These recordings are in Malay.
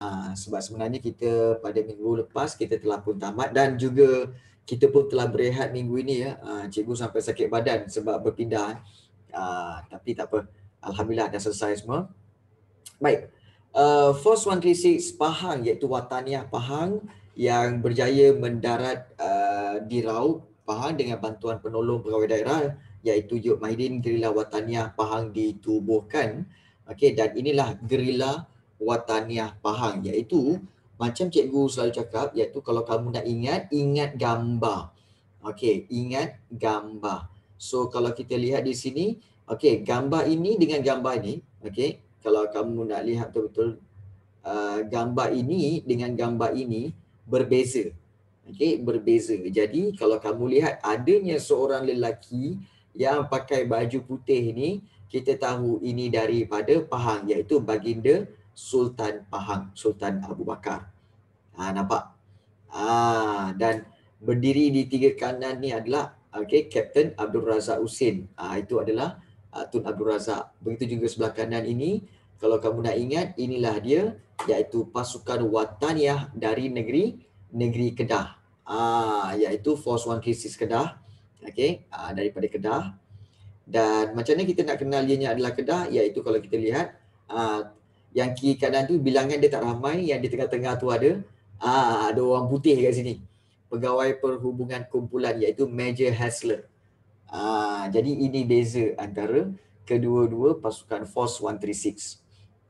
Uh, sebab sebenarnya kita pada minggu lepas kita telah pun tamat dan juga kita pun telah berehat minggu ini ya. Uh, cikgu sampai sakit badan sebab berpindah. Uh, tapi tak apa. Alhamdulillah dah selesai semua. Baik. Uh, Force 136 Pahang iaitu Wataniah Pahang yang berjaya mendarat uh, di Raub Pahang dengan bantuan penolong pegawai daerah iaitu Yuk Mahidin Gerila Wataniah Pahang ditubuhkan. Okey dan inilah gerila wataniah Pahang iaitu macam cikgu selalu cakap iaitu kalau kamu nak ingat ingat gambar. Okey, ingat gambar. So kalau kita lihat di sini, okey, gambar ini dengan gambar ini, okey, kalau kamu nak lihat betul-betul uh, gambar ini dengan gambar ini berbeza. Okey, berbeza. Jadi kalau kamu lihat adanya seorang lelaki yang pakai baju putih ini, kita tahu ini daripada Pahang iaitu baginda Sultan Pahang, Sultan Abu Bakar. Ha, nampak? Ha, dan berdiri di tiga kanan ni adalah okay, Captain Abdul Razak Husin. Ha, itu adalah uh, Tun Abdul Razak. Begitu juga sebelah kanan ini, kalau kamu nak ingat, inilah dia iaitu pasukan Wataniah dari negeri negeri Kedah. Ah, iaitu Force One Crisis Kedah. Okay, ah, daripada Kedah. Dan macam mana kita nak kenal dia adalah Kedah, iaitu kalau kita lihat, ah, yang kiri kanan tu bilangan dia tak ramai yang di tengah-tengah tu ada ah ada orang putih kat sini. Pegawai perhubungan kumpulan iaitu Major Hassler ah jadi ini beza antara kedua-dua pasukan Force 136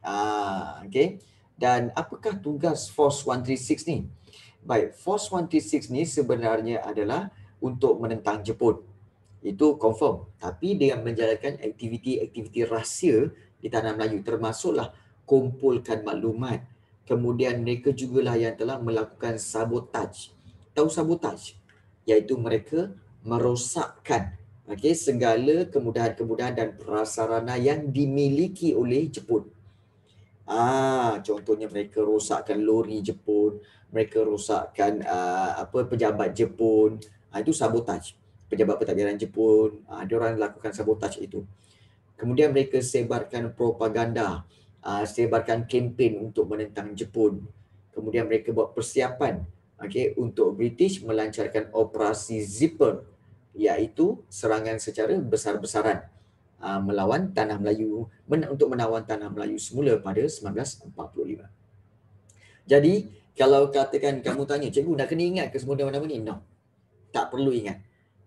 ah okey. Dan apakah tugas Force 136 ni? Baik Force 136 ni sebenarnya adalah untuk menentang Jepun. Itu confirm. Tapi dia menjalankan aktiviti-aktiviti rahsia di tanah Melayu. Termasuklah kumpulkan maklumat. Kemudian mereka jugalah yang telah melakukan sabotaj. Tahu sabotaj? Iaitu mereka merosakkan okay, segala kemudahan-kemudahan dan prasarana yang dimiliki oleh Jepun. Ah, contohnya mereka rosakkan lori Jepun, mereka rosakkan uh, apa pejabat Jepun. Ah, itu sabotaj. Pejabat pentadbiran Jepun, ah, ada orang lakukan sabotaj itu. Kemudian mereka sebarkan propaganda uh, sebarkan kempen untuk menentang Jepun. Kemudian mereka buat persiapan okay, untuk British melancarkan operasi Zipper iaitu serangan secara besar-besaran uh, melawan Tanah Melayu men- untuk menawan Tanah Melayu semula pada 1945. Jadi kalau katakan kamu tanya, cikgu nak kena ingat ke semua nama-nama ni? No. Tak perlu ingat.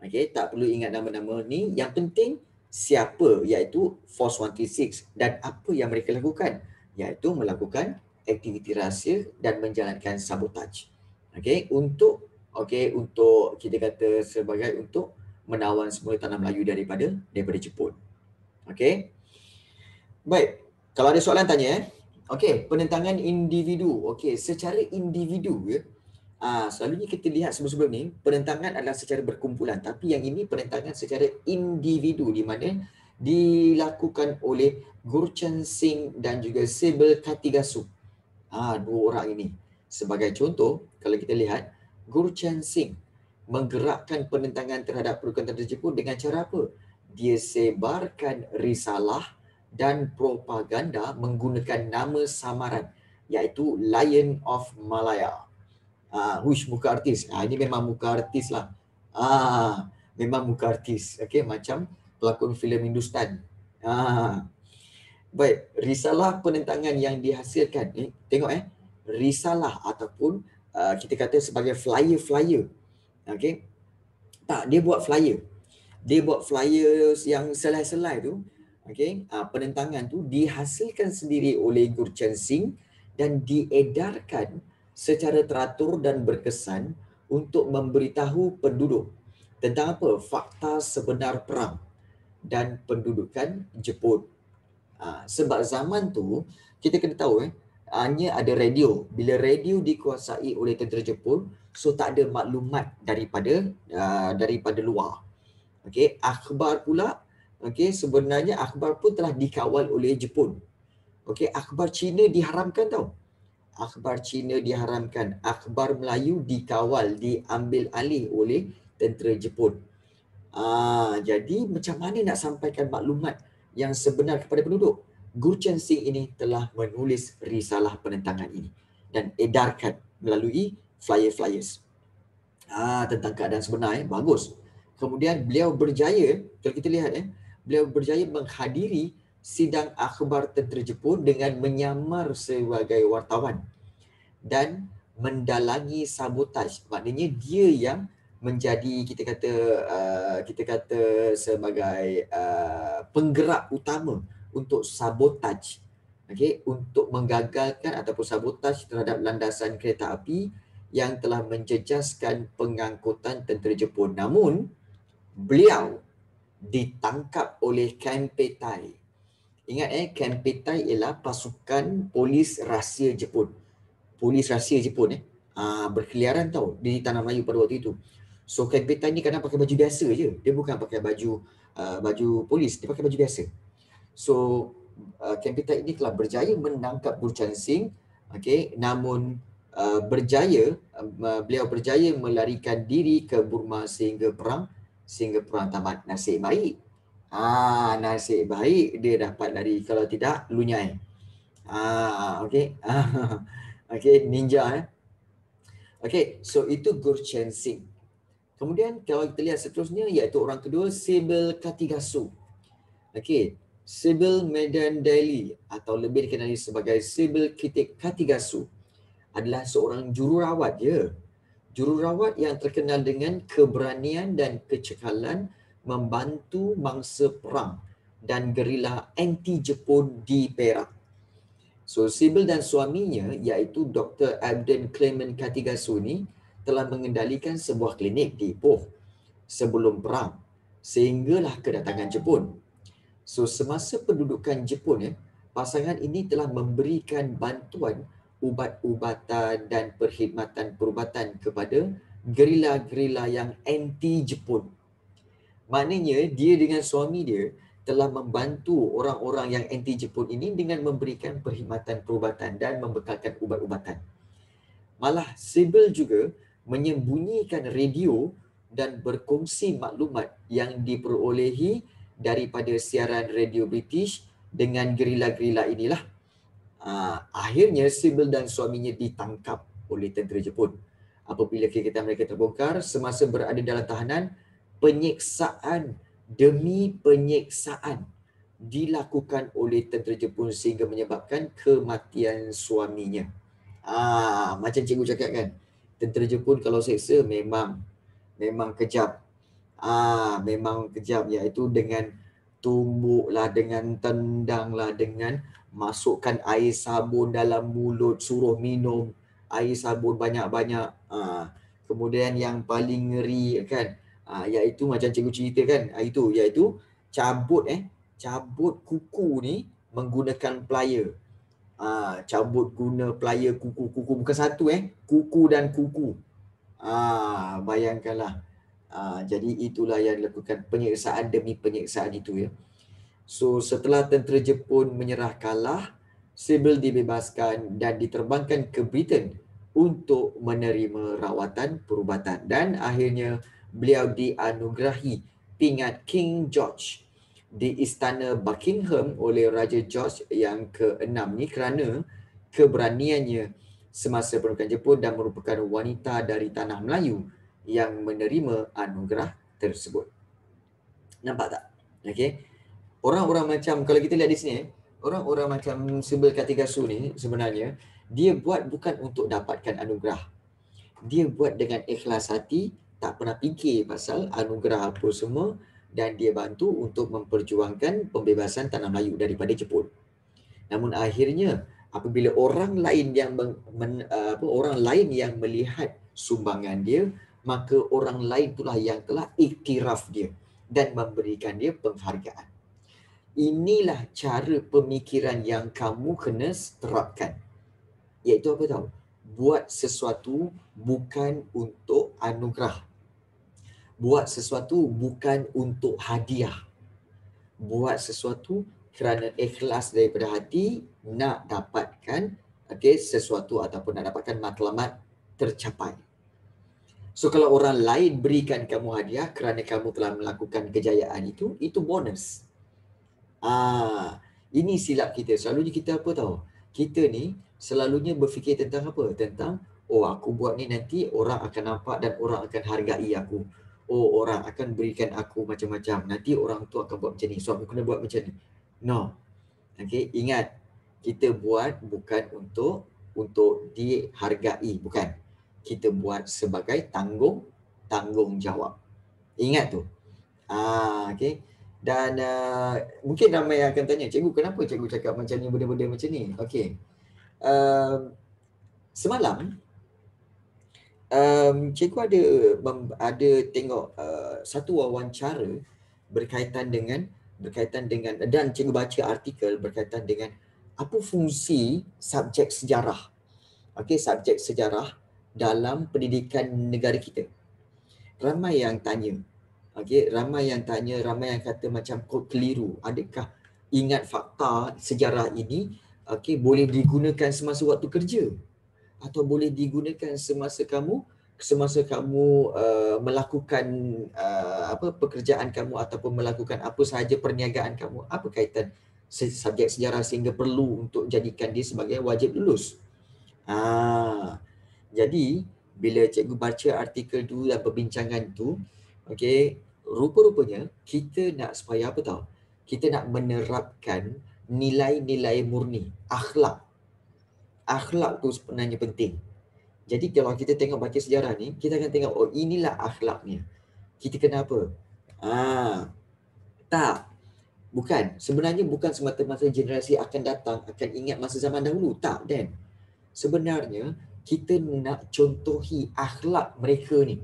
Okay, tak perlu ingat nama-nama ni. Yang penting siapa iaitu Force 136 dan apa yang mereka lakukan iaitu melakukan aktiviti rahsia dan menjalankan sabotaj. Okey, untuk okey untuk kita kata sebagai untuk menawan semua tanah Melayu daripada daripada Jepun. Okey. Baik, kalau ada soalan tanya eh. Okey, penentangan individu. Okey, secara individu ya. Ah, selalunya kita lihat sebelum-sebelum ni penentangan adalah secara berkumpulan tapi yang ini penentangan secara individu di mana dilakukan oleh Gurchan Singh dan juga Sibyl Katigasu. Ah, dua orang ini. Sebagai contoh, kalau kita lihat Gurchan Singh menggerakkan penentangan terhadap perlukan tentera Jepun dengan cara apa? Dia sebarkan risalah dan propaganda menggunakan nama samaran iaitu Lion of Malaya. Ah, hush muka artis. Ah, ini memang muka artis lah. Ah, memang muka artis. Okay, macam pelakon filem Hindustan. Ah. Baik, risalah penentangan yang dihasilkan. Eh, tengok eh. Risalah ataupun uh, kita kata sebagai flyer-flyer. Okay. Tak, dia buat flyer. Dia buat flyer yang selai-selai tu. Okay. Uh, penentangan tu dihasilkan sendiri oleh Gurchan Singh dan diedarkan secara teratur dan berkesan untuk memberitahu penduduk tentang apa fakta sebenar perang dan pendudukan Jepun. Ha, sebab zaman tu kita kena tahu eh hanya ada radio. Bila radio dikuasai oleh tentera Jepun, so tak ada maklumat daripada uh, daripada luar. Okey, akhbar pula okey sebenarnya akhbar pun telah dikawal oleh Jepun. Okey, akhbar Cina diharamkan tau akhbar Cina diharamkan, akhbar Melayu dikawal, diambil alih oleh tentera Jepun. Ah, jadi macam mana nak sampaikan maklumat yang sebenar kepada penduduk? Gurchen Singh ini telah menulis risalah penentangan ini. dan edarkan melalui flyer-flyers. Ah tentang keadaan sebenar eh bagus. Kemudian beliau berjaya kalau kita lihat eh beliau berjaya menghadiri sidang akhbar tentera Jepun dengan menyamar sebagai wartawan dan mendalangi sabotaj. Maknanya dia yang menjadi kita kata uh, kita kata sebagai uh, penggerak utama untuk sabotaj okey untuk menggagalkan ataupun sabotaj terhadap landasan kereta api yang telah menjejaskan pengangkutan tentera Jepun. Namun, beliau ditangkap oleh Kempetai. Ingat eh, Kempetai ialah pasukan polis rahsia Jepun. Polis rahsia Jepun eh. Ah, berkeliaran tau di Tanah Melayu pada waktu itu. So Kempetai ni kadang pakai baju biasa je. Dia bukan pakai baju uh, baju polis, dia pakai baju biasa. So uh, Kempetai ini telah berjaya menangkap Burchan Singh. Okay, namun Uh, berjaya uh, beliau berjaya melarikan diri ke Burma sehingga perang sehingga perang tamat nasib baik ah nasib baik dia dapat lari. Kalau tidak lunyai. Ah okey. Okey ninja eh. Okey so itu Gurchen Singh kemudian kalau kita lihat seterusnya iaitu orang kedua Sibyl Katigasu. Okey Sibyl Medan Daily atau lebih dikenali sebagai Sibyl Kitik Katigasu adalah seorang jururawat dia. Jururawat yang terkenal dengan keberanian dan kecekalan membantu mangsa perang dan gerila anti-Jepun di Perak. So Sibyl dan suaminya iaitu Dr. Abden Clement Katigasu ni telah mengendalikan sebuah klinik di Ipoh sebelum perang sehinggalah kedatangan Jepun. So semasa pendudukan Jepun eh, pasangan ini telah memberikan bantuan ubat-ubatan dan perkhidmatan perubatan kepada gerila-gerila yang anti-Jepun. Maknanya dia dengan suami dia telah membantu orang-orang yang anti-Jepun ini dengan memberikan perkhidmatan perubatan dan membekalkan ubat-ubatan. Malah Sibyl juga menyembunyikan radio dan berkongsi maklumat yang diperolehi daripada siaran radio British dengan gerila-gerila inilah uh, akhirnya Sibyl dan suaminya ditangkap oleh tentera Jepun. Apabila kegiatan mereka terbongkar, semasa berada dalam tahanan, penyiksaan demi penyiksaan dilakukan oleh tentera Jepun sehingga menyebabkan kematian suaminya. Ah, macam cikgu cakap kan, tentera Jepun kalau seksa memang memang kejam. Ah, memang kejam iaitu dengan tumbuklah dengan tendanglah dengan masukkan air sabun dalam mulut suruh minum air sabun banyak-banyak ha. kemudian yang paling ngeri kan ha, iaitu macam cikgu cerita kan ha, itu iaitu cabut eh cabut kuku ni menggunakan plier. Ha, cabut guna plier kuku-kuku bukan satu eh kuku dan kuku. Ha, bayangkanlah. Ha, jadi itulah yang dilakukan penyiksaan demi penyiksaan itu ya. So setelah tentera Jepun menyerah kalah, Sibyl dibebaskan dan diterbangkan ke Britain untuk menerima rawatan perubatan. Dan akhirnya beliau dianugerahi pingat King George di istana Buckingham oleh Raja George yang ke-6 ni kerana keberaniannya semasa pendudukan Jepun dan merupakan wanita dari tanah Melayu yang menerima anugerah tersebut. Nampak tak? Okay orang-orang macam kalau kita lihat di sini orang-orang macam Sibyl Katigasu ni sebenarnya dia buat bukan untuk dapatkan anugerah dia buat dengan ikhlas hati tak pernah fikir pasal anugerah apa semua dan dia bantu untuk memperjuangkan pembebasan tanah Melayu daripada Jepun namun akhirnya apabila orang lain yang men, men, apa orang lain yang melihat sumbangan dia maka orang lain itulah yang telah iktiraf dia dan memberikan dia penghargaan inilah cara pemikiran yang kamu kena terapkan. Iaitu apa tahu? Buat sesuatu bukan untuk anugerah. Buat sesuatu bukan untuk hadiah. Buat sesuatu kerana ikhlas daripada hati nak dapatkan okay, sesuatu ataupun nak dapatkan matlamat tercapai. So kalau orang lain berikan kamu hadiah kerana kamu telah melakukan kejayaan itu, itu bonus. Ah, ini silap kita. Selalunya kita apa tahu? Kita ni selalunya berfikir tentang apa? Tentang oh aku buat ni nanti orang akan nampak dan orang akan hargai aku. Oh orang akan berikan aku macam-macam. Nanti orang tu akan buat macam ni. So aku kena buat macam ni. No. Okay, ingat kita buat bukan untuk untuk dihargai, bukan. Kita buat sebagai tanggung tanggungjawab. Ingat tu. Ah, okay. Dan uh, mungkin ramai yang akan tanya, cikgu kenapa cikgu cakap macam ni, benda-benda macam ni? Okay. Uh, semalam, um, cikgu ada ada tengok uh, satu wawancara berkaitan dengan berkaitan dengan dan cikgu baca artikel berkaitan dengan apa fungsi subjek sejarah. Okey, subjek sejarah dalam pendidikan negara kita. Ramai yang tanya, Okey, ramai yang tanya, ramai yang kata macam kau keliru. Adakah ingat fakta sejarah ini okey boleh digunakan semasa waktu kerja atau boleh digunakan semasa kamu semasa kamu uh, melakukan uh, apa pekerjaan kamu ataupun melakukan apa sahaja perniagaan kamu apa kaitan subjek sejarah sehingga perlu untuk jadikan dia sebagai wajib lulus. Ha, jadi bila cikgu baca artikel tu dan perbincangan tu Okey, rupa-rupanya kita nak supaya apa tahu? Kita nak menerapkan nilai-nilai murni, akhlak. Akhlak tu sebenarnya penting. Jadi kalau kita tengok baca sejarah ni, kita akan tengok oh inilah akhlaknya. Kita kenapa? Ah, tak. Bukan. Sebenarnya bukan semata-mata generasi akan datang akan ingat masa zaman dahulu. Tak, Dan. Sebenarnya kita nak contohi akhlak mereka ni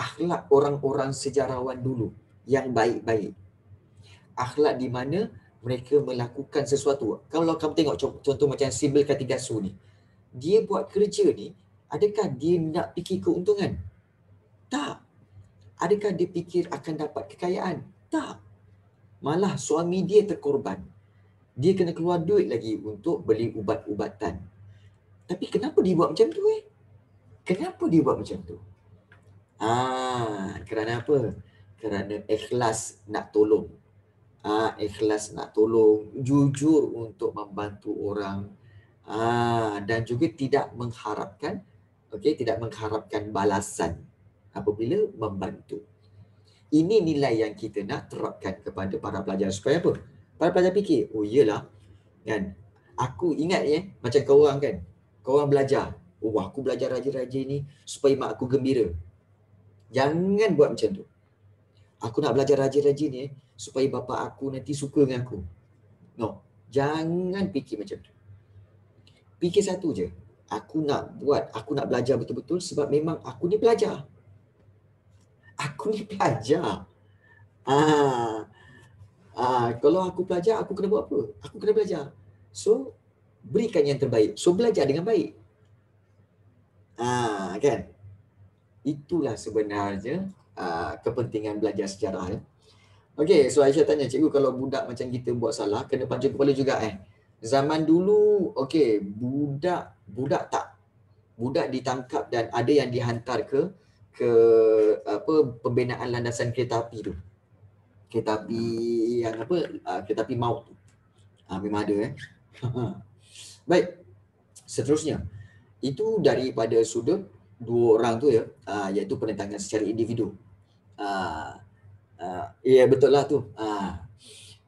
akhlak orang-orang sejarawan dulu yang baik-baik. Akhlak di mana mereka melakukan sesuatu. Kalau kamu tengok contoh macam Sibyl Katigasu ni. Dia buat kerja ni, adakah dia nak fikir keuntungan? Tak. Adakah dia fikir akan dapat kekayaan? Tak. Malah suami dia terkorban. Dia kena keluar duit lagi untuk beli ubat-ubatan. Tapi kenapa dia buat macam tu eh? Kenapa dia buat macam tu? Ah, kerana apa? Kerana ikhlas nak tolong. Ah, ikhlas nak tolong, jujur untuk membantu orang. Ah, dan juga tidak mengharapkan okey, tidak mengharapkan balasan apabila membantu. Ini nilai yang kita nak terapkan kepada para pelajar supaya apa? Para pelajar fikir, oh iyalah kan. Aku ingat ya, macam kau orang kan. Kau orang belajar. Oh, aku belajar rajin-rajin ni supaya mak aku gembira. Jangan buat macam tu. Aku nak belajar rajin-rajin ni supaya bapa aku nanti suka dengan aku. No. Jangan fikir macam tu. Fikir satu je. Aku nak buat, aku nak belajar betul-betul sebab memang aku ni pelajar. Aku ni pelajar. Ah. Ah, kalau aku pelajar, aku kena buat apa? Aku kena belajar. So, berikan yang terbaik. So, belajar dengan baik. Ah, kan? itulah sebenarnya uh, kepentingan belajar sejarah ya. Okey, so Aisyah tanya cikgu kalau budak macam kita buat salah kena pancung kepala juga eh. Zaman dulu okey, budak budak tak budak ditangkap dan ada yang dihantar ke ke apa pembinaan landasan kereta api tu. Kereta api yang apa? Uh, kereta api maut tu. Ah uh, memang ada eh. Baik. Seterusnya itu daripada sudut dua orang tu ya uh, iaitu penentangan secara individu. Uh, uh, ya betul lah tu. Uh.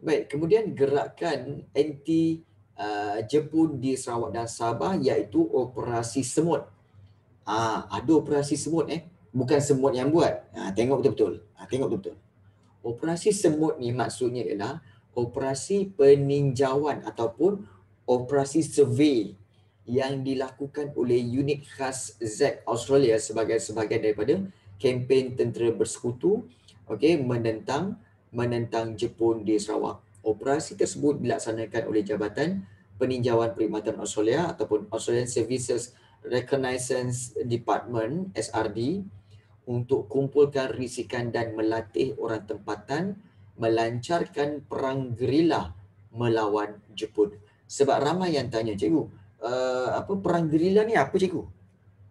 Baik, kemudian gerakan anti uh, Jepun di Sarawak dan Sabah iaitu operasi semut. Uh, ada operasi semut eh. Bukan semut yang buat. Uh, tengok betul-betul. Uh, tengok betul-betul. Operasi semut ni maksudnya ialah operasi peninjauan ataupun operasi survey yang dilakukan oleh unit khas Z Australia sebagai sebahagian daripada kempen tentera bersekutu okey menentang menentang Jepun di Sarawak. Operasi tersebut dilaksanakan oleh Jabatan Peninjauan Perkhidmatan Australia ataupun Australian Services Reconnaissance Department SRD untuk kumpulkan risikan dan melatih orang tempatan melancarkan perang gerila melawan Jepun. Sebab ramai yang tanya, cikgu, uh, apa perang gerila ni apa cikgu?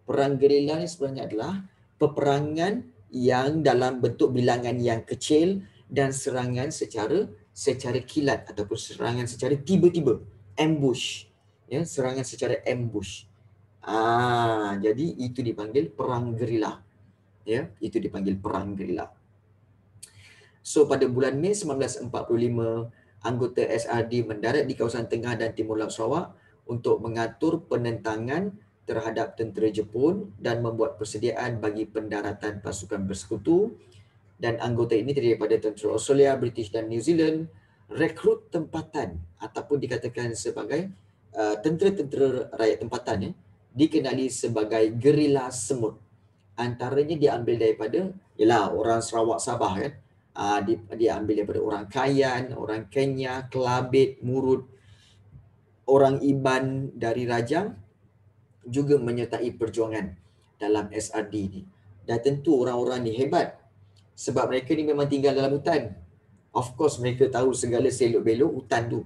Perang gerila ni sebenarnya adalah peperangan yang dalam bentuk bilangan yang kecil dan serangan secara secara kilat ataupun serangan secara tiba-tiba ambush ya serangan secara ambush. Ah, jadi itu dipanggil perang gerila. Ya, itu dipanggil perang gerila. So pada bulan Mei 1945, anggota SRD mendarat di kawasan tengah dan timur Laut Sarawak untuk mengatur penentangan terhadap tentera Jepun dan membuat persediaan bagi pendaratan pasukan bersekutu dan anggota ini terdiri daripada tentera Australia, British dan New Zealand, rekrut tempatan ataupun dikatakan sebagai uh, tentera-tentera rakyat tempatan ya, dikenali sebagai gerila semut. Antaranya diambil daripada ialah orang Sarawak Sabah kan. Uh, di, diambil daripada orang Kayan, orang Kenya, Kelabit, Murut, orang Iban dari Rajang juga menyertai perjuangan dalam SRD ni. Dan tentu orang-orang ni hebat sebab mereka ni memang tinggal dalam hutan. Of course mereka tahu segala selok-belok hutan tu.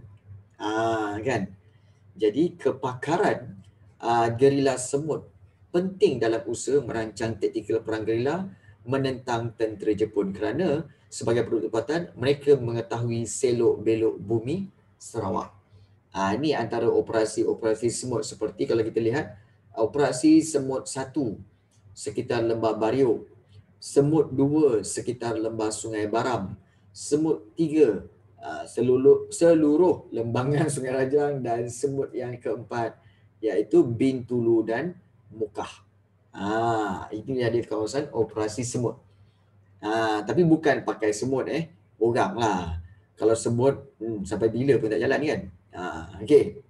Ah kan. Jadi kepakaran uh, gerila semut penting dalam usaha merancang taktikal perang gerila menentang tentera Jepun kerana sebagai penduduk tempatan mereka mengetahui selok-belok bumi Sarawak. Ah ini antara operasi-operasi semut seperti kalau kita lihat operasi semut satu sekitar lembah Bario, semut dua sekitar lembah Sungai Baram, semut tiga uh, seluruh, seluruh lembangan Sungai Rajang dan semut yang keempat iaitu Bintulu dan Mukah. Ah, itu yang di kawasan operasi semut. Ah, tapi bukan pakai semut eh, orang lah. Kalau semut hmm, sampai bila pun tak jalan kan. Ah, okay.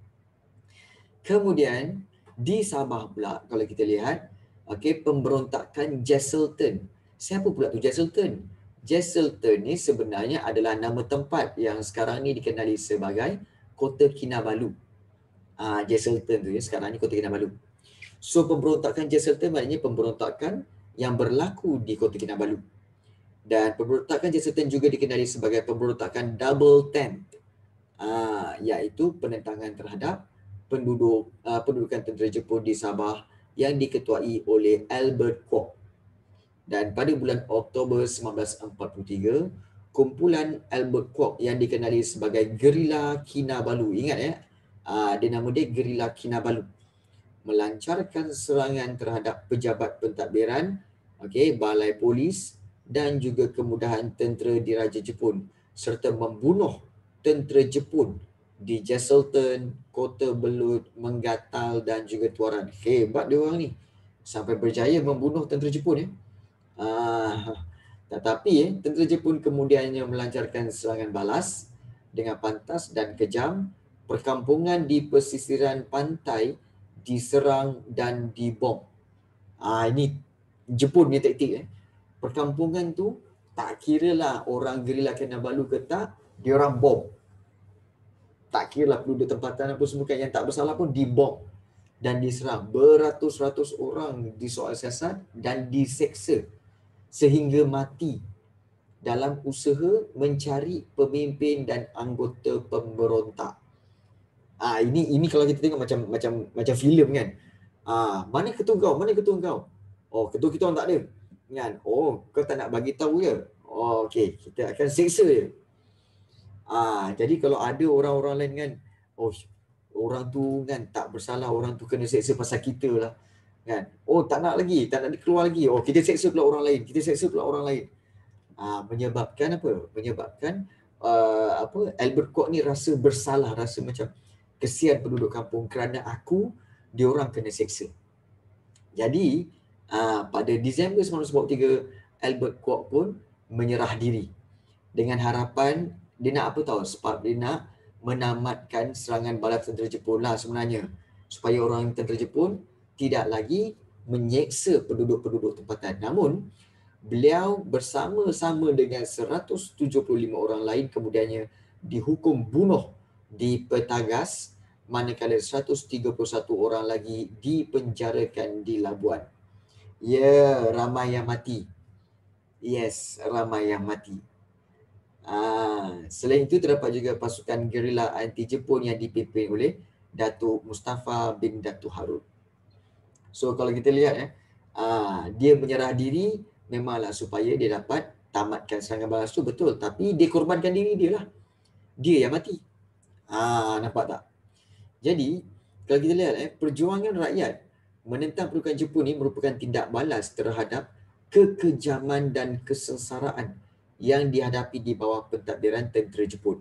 Kemudian di Sabah pula kalau kita lihat okey pemberontakan Jesselton. Siapa pula tu Jesselton? Jesselton ni sebenarnya adalah nama tempat yang sekarang ni dikenali sebagai Kota Kinabalu. Ah Jesselton tu ya sekarang ni Kota Kinabalu. So pemberontakan Jesselton maknanya pemberontakan yang berlaku di Kota Kinabalu. Dan pemberontakan Jesselton juga dikenali sebagai pemberontakan Double Tent. Ah iaitu penentangan terhadap penduduk uh, pendudukan tentera Jepun di Sabah yang diketuai oleh Albert Kwok. Dan pada bulan Oktober 1943, kumpulan Albert Kwok yang dikenali sebagai Gerila Kinabalu, ingat ya, uh, dia nama dia Gerila Kinabalu, melancarkan serangan terhadap pejabat pentadbiran, okay, balai polis dan juga kemudahan tentera di Raja Jepun serta membunuh tentera Jepun di Jesselton, Kota Belut, Menggatal dan juga Tuaran. Hebat dia orang ni. Sampai berjaya membunuh tentera Jepun ya. Ah, tetapi eh, tentera Jepun kemudiannya melancarkan serangan balas dengan pantas dan kejam. Perkampungan di pesisiran pantai diserang dan dibom. Ah ini Jepun punya taktik eh. Perkampungan tu tak kira lah orang gerila kena balu ke tak, dia orang bom tak kira lah penduduk tempatan apa semua kan yang tak bersalah pun dibom dan diserang beratus-ratus orang di soal siasat dan diseksa sehingga mati dalam usaha mencari pemimpin dan anggota pemberontak. Ah ini ini kalau kita tengok macam macam macam filem kan. Ah mana ketua kau? Mana ketua kau? Oh ketua kita orang tak ada. Kan? Oh kau tak nak bagi tahu je. Oh okey kita akan seksa je. Ah, jadi kalau ada orang-orang lain kan, oh orang tu kan tak bersalah, orang tu kena seksa pasal kita lah. Kan? Oh tak nak lagi, tak nak keluar lagi. Oh kita seksa pula orang lain, kita seksa pula orang lain. Ah, menyebabkan apa? Menyebabkan uh, apa Albert Kwok ni rasa bersalah, rasa macam kesian penduduk kampung kerana aku dia orang kena seksa. Jadi uh, pada Disember 1943 Albert Kwok pun menyerah diri dengan harapan dia nak apa tahu sebab dia nak menamatkan serangan balas tentera Jepun lah sebenarnya. Supaya orang tentera Jepun tidak lagi menyeksa penduduk-penduduk tempatan. Namun beliau bersama-sama dengan 175 orang lain kemudiannya dihukum bunuh di Petagas manakala 131 orang lagi dipenjarakan di Labuan. Ya yeah, ramai yang mati. Yes ramai yang mati Ah, selain itu terdapat juga pasukan gerila anti Jepun yang dipimpin oleh Datuk Mustafa bin Datuk Harun. So kalau kita lihat eh, ah, dia menyerah diri memanglah supaya dia dapat tamatkan serangan balas tu betul tapi dia korbankan diri dia lah. Dia yang mati. Ah nampak tak? Jadi kalau kita lihat eh, perjuangan rakyat menentang pendudukan Jepun ini merupakan tindak balas terhadap kekejaman dan kesesaraan yang dihadapi di bawah pentadbiran tentera Jepun.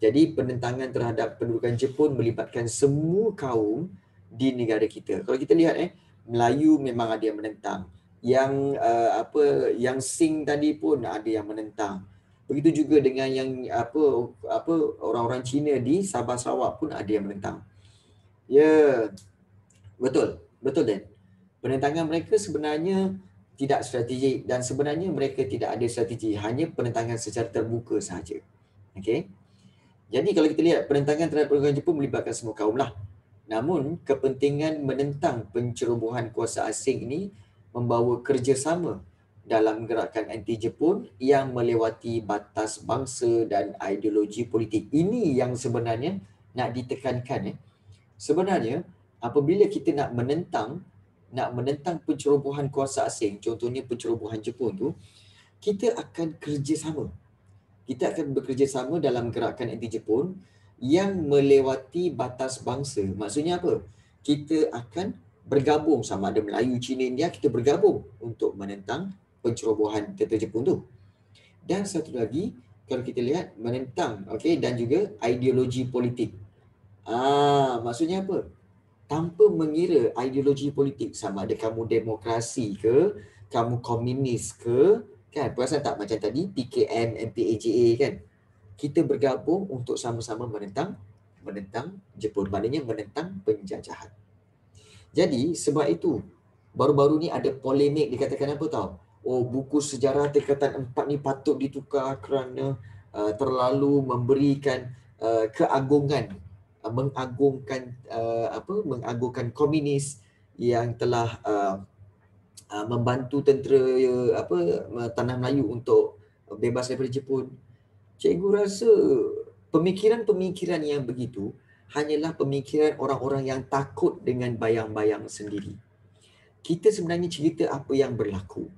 Jadi penentangan terhadap pendudukan Jepun melibatkan semua kaum di negara kita. Kalau kita lihat eh Melayu memang ada yang menentang. Yang uh, apa yang Sing tadi pun ada yang menentang. Begitu juga dengan yang apa apa orang-orang Cina di Sabah Sarawak pun ada yang menentang. Ya. Betul. Betul Dan. Penentangan mereka sebenarnya tidak strategik dan sebenarnya mereka tidak ada strategi hanya penentangan secara terbuka sahaja. Okey. Jadi kalau kita lihat penentangan terhadap pendudukan Jepun melibatkan semua kaum lah. Namun kepentingan menentang pencerobohan kuasa asing ini membawa kerjasama dalam gerakan anti Jepun yang melewati batas bangsa dan ideologi politik. Ini yang sebenarnya nak ditekankan. Eh. Sebenarnya apabila kita nak menentang nak menentang pencerobohan kuasa asing, contohnya pencerobohan Jepun tu, kita akan kerjasama. Kita akan bekerjasama dalam gerakan anti Jepun yang melewati batas bangsa. Maksudnya apa? Kita akan bergabung sama ada Melayu, Cina, India, kita bergabung untuk menentang pencerobohan tentera Jepun tu. Dan satu lagi, kalau kita lihat menentang okay, dan juga ideologi politik. Ah, maksudnya apa? Tanpa mengira ideologi politik sama ada kamu demokrasi ke, kamu komunis ke, kan? Perasan tak macam tadi PKM, MPAJA kan? Kita bergabung untuk sama-sama menentang menentang Jepun, maknanya menentang penjajahan. Jadi sebab itu baru-baru ni ada polemik dikatakan apa tau? Oh buku sejarah tingkatan empat ni patut ditukar kerana uh, terlalu memberikan uh, keagungan Uh, mengagungkan uh, apa mengagungkan komunis yang telah uh, uh, membantu tentera uh, apa tanah Melayu untuk bebas daripada Jepun. Cikgu rasa pemikiran-pemikiran yang begitu hanyalah pemikiran orang-orang yang takut dengan bayang-bayang sendiri. Kita sebenarnya cerita apa yang berlaku.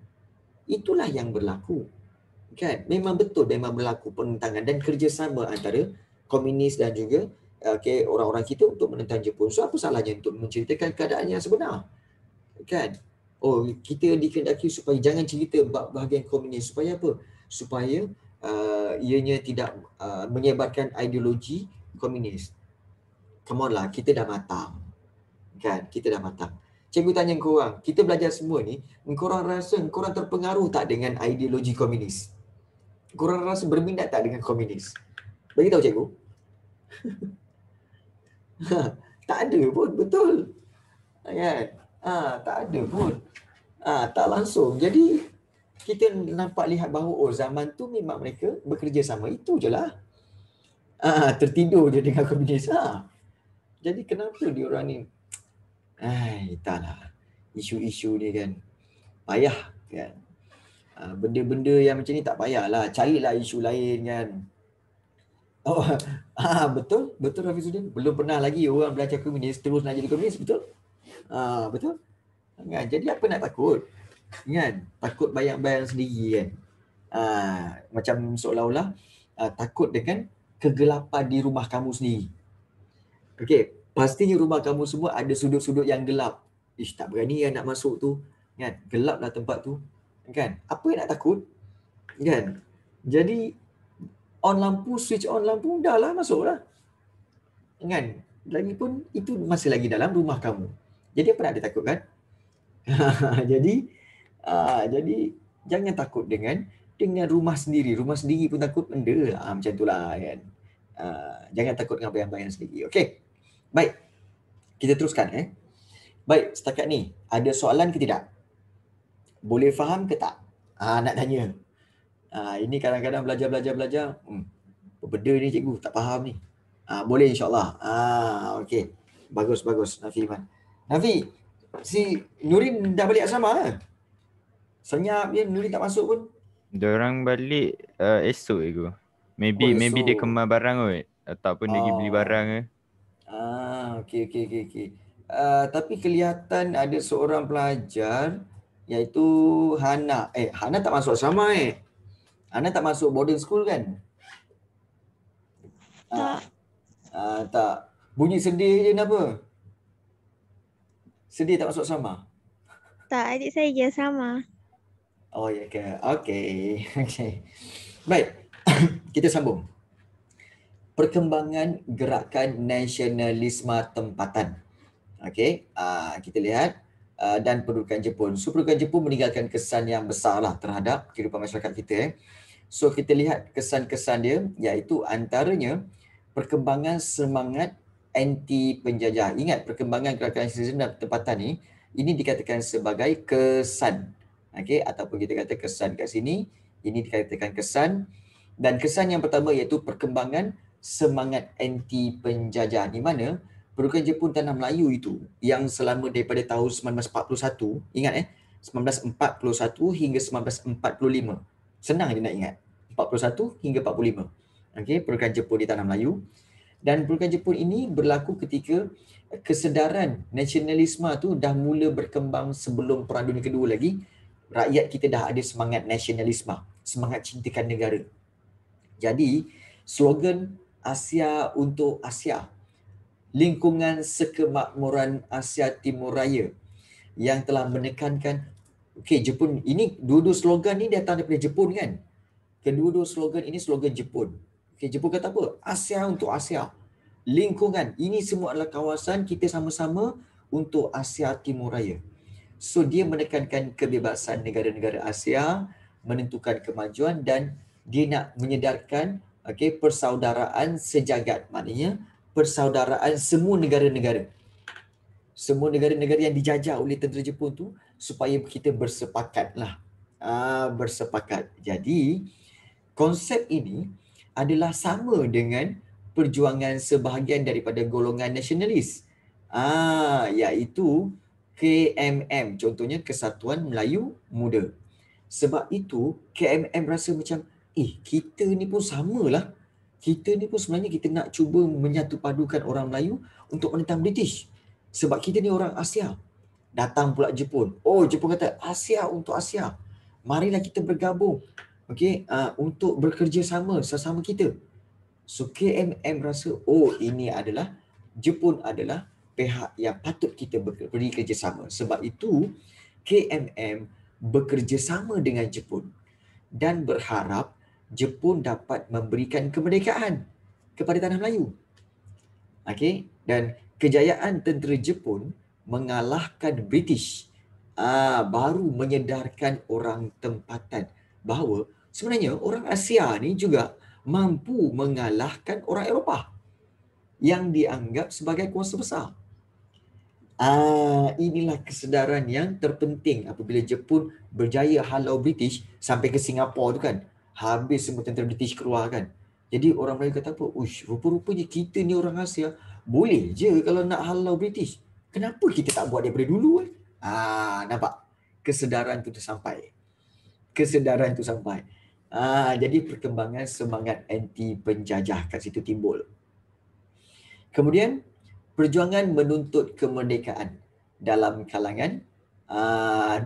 Itulah yang berlaku. Kan? Memang betul memang berlaku penentangan dan kerjasama antara komunis dan juga okay, orang-orang kita untuk menentang Jepun. So apa salahnya untuk menceritakan keadaan yang sebenar? Kan? Oh, kita dikendaki supaya jangan cerita bahagian komunis. Supaya apa? Supaya uh, ianya tidak uh, menyebarkan ideologi komunis. Come on lah, kita dah matang. Kan? Kita dah matang. Cikgu tanya korang, kita belajar semua ni, korang rasa korang terpengaruh tak dengan ideologi komunis? Korang rasa berminat tak dengan komunis? Bagi tahu cikgu. tak ada pun betul. Kan? Ha, tak ada pun. Ha, tak langsung. Jadi kita nampak lihat bahawa oh zaman tu memang mereka bekerja sama. Itu je lah. Ha, tertidur je dengan komunis. Ha. jadi kenapa dia orang ni? Ai, taklah isu-isu ni kan payah kan. Ha, benda-benda yang macam ni tak payahlah carilah isu lain kan Oh, ah, betul, betul Rafizuddin. Belum pernah lagi orang belajar komunis terus nak jadi komunis, betul? Ah, betul? Kan? Jadi apa nak takut? Kan? Takut bayang-bayang sendiri kan? Ah, macam seolah-olah ah, takut dengan kegelapan di rumah kamu sendiri. Okey, pastinya rumah kamu semua ada sudut-sudut yang gelap. Ish, tak berani yang nak masuk tu. Kan? Gelaplah tempat tu. Kan? Apa yang nak takut? Kan? Jadi on lampu, switch on lampu, dah lah masuk lah. Kan? Lagipun itu masih lagi dalam rumah kamu. Jadi apa nak ditakut kan? jadi uh, jadi jangan takut dengan dengan rumah sendiri. Rumah sendiri pun takut benda lah. Macam tu lah kan. Uh, jangan takut dengan bayang-bayang sendiri. Okay. Baik. Kita teruskan eh. Baik, setakat ni ada soalan ke tidak? Boleh faham ke tak? Ah, nak tanya. Ha, ini kadang-kadang belajar-belajar-belajar, hmm, benda ni cikgu, tak faham ni. Ha, boleh insyaAllah. Ha, okay. Bagus, bagus Nafi Iman. Nafi, si Nurin dah balik asrama lah. Senyap je, Nurin tak masuk pun. Dia orang balik uh, esok cikgu. Maybe oh, maybe dia kemar barang kot. Ataupun dia pergi beli barang ke. Ah, okey okey okey okey. Uh, tapi kelihatan ada seorang pelajar iaitu Hana. Eh, Hana tak masuk asrama eh. Ana tak masuk boarding school kan? Tak. Ah, ah tak. Bunyi sedih je kenapa? Sedih tak masuk sama? Tak, adik saya je sama. Oh ya ke? Okey. Okey. Baik. Kita sambung. Perkembangan gerakan nasionalisme tempatan. Okey. Uh, kita lihat uh, dan pendudukan Jepun. So pendudukan Jepun meninggalkan kesan yang besar lah terhadap kehidupan masyarakat kita. Eh. So kita lihat kesan-kesan dia iaitu antaranya perkembangan semangat anti penjajah. Ingat perkembangan gerakan nasionalisme dan tempatan ni ini dikatakan sebagai kesan. Okey ataupun kita kata kesan kat sini ini dikatakan kesan. Dan kesan yang pertama iaitu perkembangan semangat anti penjajah. Di mana perlukan Jepun tanah Melayu itu yang selama daripada tahun 1941 ingat eh 1941 hingga 1945 senang dia nak ingat. 41 hingga 45 okey perlukan Jepun di tanah Melayu. Dan perlukan Jepun ini berlaku ketika kesedaran nasionalisme tu dah mula berkembang sebelum perang dunia kedua lagi. Rakyat kita dah ada semangat nasionalisme, semangat cintakan negara. Jadi, slogan Asia untuk Asia, lingkungan sekemakmuran Asia Timur Raya yang telah menekankan okey Jepun ini dua-dua slogan ni datang daripada Jepun kan. Kedua-dua slogan ini slogan Jepun. Okey Jepun kata apa? Asia untuk Asia. Lingkungan ini semua adalah kawasan kita sama-sama untuk Asia Timur Raya. So dia menekankan kebebasan negara-negara Asia menentukan kemajuan dan dia nak menyedarkan okay, persaudaraan sejagat. Maknanya persaudaraan semua negara-negara. Semua negara-negara yang dijajah oleh tentera Jepun tu supaya kita bersepakat lah. Uh, bersepakat. Jadi konsep ini adalah sama dengan perjuangan sebahagian daripada golongan nasionalis. Ah, iaitu KMM contohnya Kesatuan Melayu Muda. Sebab itu KMM rasa macam eh kita ni pun samalah. Kita ni pun sebenarnya kita nak cuba menyatu padukan orang Melayu untuk menentang British. Sebab kita ni orang Asia. Datang pula Jepun. Oh Jepun kata Asia untuk Asia. Marilah kita bergabung. Okay, uh, untuk bekerja sama sesama kita. So KMM rasa oh ini adalah Jepun adalah pihak yang patut kita beri kerjasama. Sebab itu KMM bekerjasama dengan Jepun dan berharap Jepun dapat memberikan kemerdekaan kepada tanah Melayu. Okey, dan kejayaan tentera Jepun mengalahkan British ah baru menyedarkan orang tempatan bahawa sebenarnya orang Asia ni juga mampu mengalahkan orang Eropah yang dianggap sebagai kuasa besar. Ah, inilah kesedaran yang terpenting apabila Jepun berjaya halau British sampai ke Singapura tu kan. Habis semua tentera British keluar kan. Jadi orang Melayu kata apa? Ush, rupa-rupanya kita ni orang Asia boleh je kalau nak halau British. Kenapa kita tak buat daripada dulu kan? Ah, nampak? Kesedaran tu tersampai. Kesedaran tu sampai. Ah, jadi perkembangan semangat anti penjajah kat situ timbul. Kemudian perjuangan menuntut kemerdekaan dalam kalangan uh,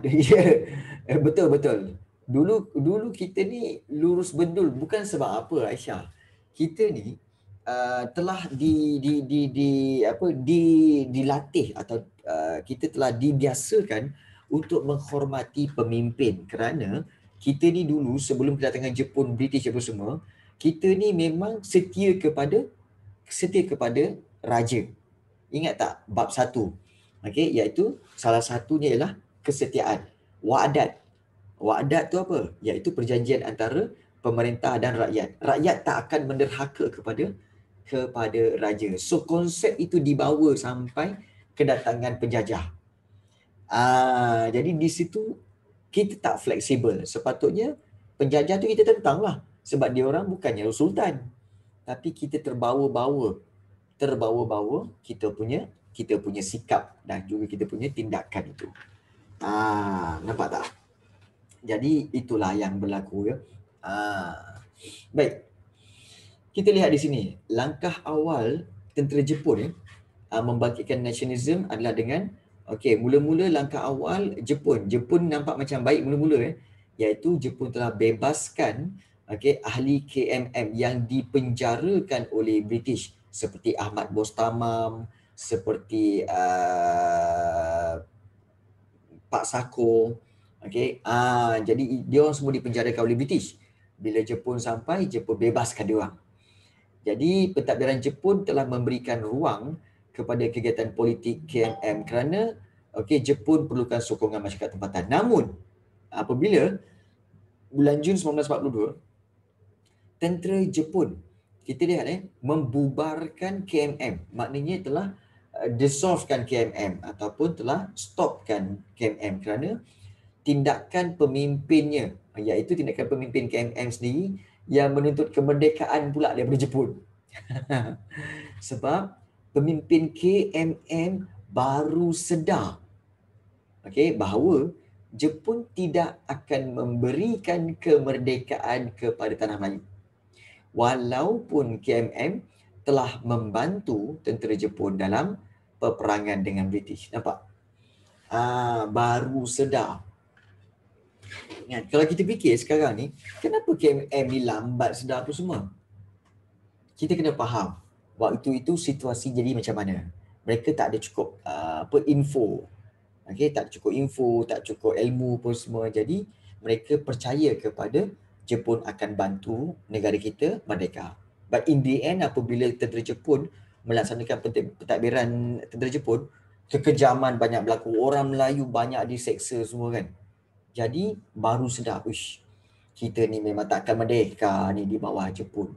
betul betul dulu dulu kita ni lurus bendul bukan sebab apa Aisyah kita ni uh, telah di di di di apa di dilatih atau uh, kita telah dibiasakan untuk menghormati pemimpin kerana kita ni dulu sebelum kedatangan Jepun British apa semua kita ni memang setia kepada setia kepada raja Ingat tak bab satu? Okey, iaitu salah satunya ialah kesetiaan. Wa'adat. Wa'adat tu apa? Iaitu perjanjian antara pemerintah dan rakyat. Rakyat tak akan menderhaka kepada kepada raja. So konsep itu dibawa sampai kedatangan penjajah. Ah, jadi di situ kita tak fleksibel. Sepatutnya penjajah tu kita tentang lah. Sebab dia orang bukannya sultan. Tapi kita terbawa-bawa terbawa-bawa kita punya kita punya sikap dan juga kita punya tindakan itu. Ah, nampak tak? Jadi itulah yang berlaku ya. Ah. Baik. Kita lihat di sini, langkah awal tentera Jepun ya, ah, membangkitkan nasionalisme adalah dengan okey, mula-mula langkah awal Jepun. Jepun nampak macam baik mula-mula ya, iaitu Jepun telah bebaskan okey ahli KMM yang dipenjarakan oleh British seperti Ahmad Bostamam, seperti uh, Pak Sako. Okay. Ah, jadi dia orang semua dipenjarakan oleh British. Bila Jepun sampai, Jepun bebaskan dia orang. Jadi pentadbiran Jepun telah memberikan ruang kepada kegiatan politik KMM kerana okay, Jepun perlukan sokongan masyarakat tempatan. Namun apabila bulan Jun 1942 tentera Jepun kita lihat eh membubarkan KMM maknanya telah uh, dissolvekan KMM ataupun telah stopkan KMM kerana tindakan pemimpinnya iaitu tindakan pemimpin KMM sendiri yang menuntut kemerdekaan pula daripada Jepun. Sebab pemimpin KMM baru sedar okay, bahawa Jepun tidak akan memberikan kemerdekaan kepada tanah Melayu. Walaupun KMM telah membantu tentera Jepun dalam peperangan dengan British. Nampak? Ah, baru sedar. Ya, kalau kita fikir sekarang ni, kenapa KMM ni lambat sedar apa semua? Kita kena faham waktu itu situasi jadi macam mana. Mereka tak ada cukup uh, apa info. Okay, tak cukup info, tak cukup ilmu pun semua. Jadi mereka percaya kepada Jepun akan bantu negara kita merdeka. But in the end apabila tentera Jepun melaksanakan pentadbiran tentera Jepun, kekejaman banyak berlaku. Orang Melayu banyak diseksa semua kan. Jadi baru sedar, uish, kita ni memang takkan merdeka ni di bawah Jepun.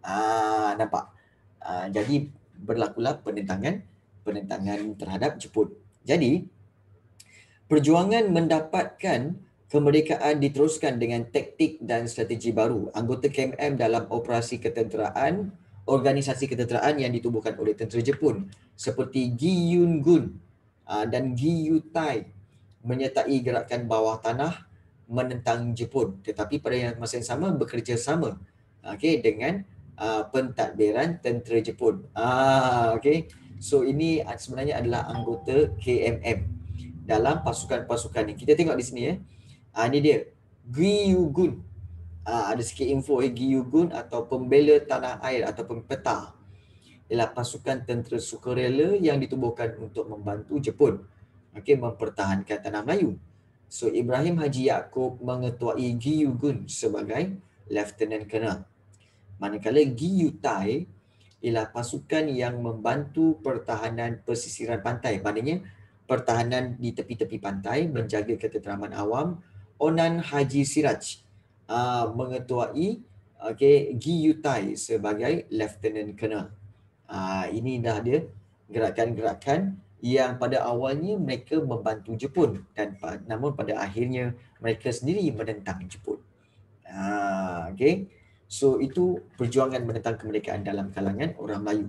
Ah, nampak? Ah, jadi berlakulah penentangan penentangan terhadap Jepun. Jadi perjuangan mendapatkan kemerdekaan diteruskan dengan taktik dan strategi baru. Anggota KMM dalam operasi ketenteraan, organisasi ketenteraan yang ditubuhkan oleh tentera Jepun seperti Gi Yun Gun ah, dan Gi menyertai gerakan bawah tanah menentang Jepun tetapi pada masa yang sama bekerjasama okay, dengan uh, pentadbiran tentera Jepun. Ah, okay. So ini sebenarnya adalah anggota KMM dalam pasukan-pasukan ni. Kita tengok di sini ya. Eh. Ah, ini dia. Gyugun. Ah, ada sikit info eh. Gyugun atau pembela tanah air ataupun peta. Ialah pasukan tentera sukarela yang ditubuhkan untuk membantu Jepun. Okay, mempertahankan tanah Melayu. So Ibrahim Haji Yaakob mengetuai Gyugun sebagai Lieutenant Colonel. Manakala Giyutai ialah pasukan yang membantu pertahanan pesisiran pantai. Maknanya pertahanan di tepi-tepi pantai menjaga ketenteraman awam. Onan Haji Siraj uh, mengetuai okay, Giyutai sebagai Lieutenant Colonel. Uh, ini dah dia gerakan-gerakan yang pada awalnya mereka membantu Jepun dan namun pada akhirnya mereka sendiri menentang Jepun. Uh, okay. So itu perjuangan menentang kemerdekaan dalam kalangan orang Melayu.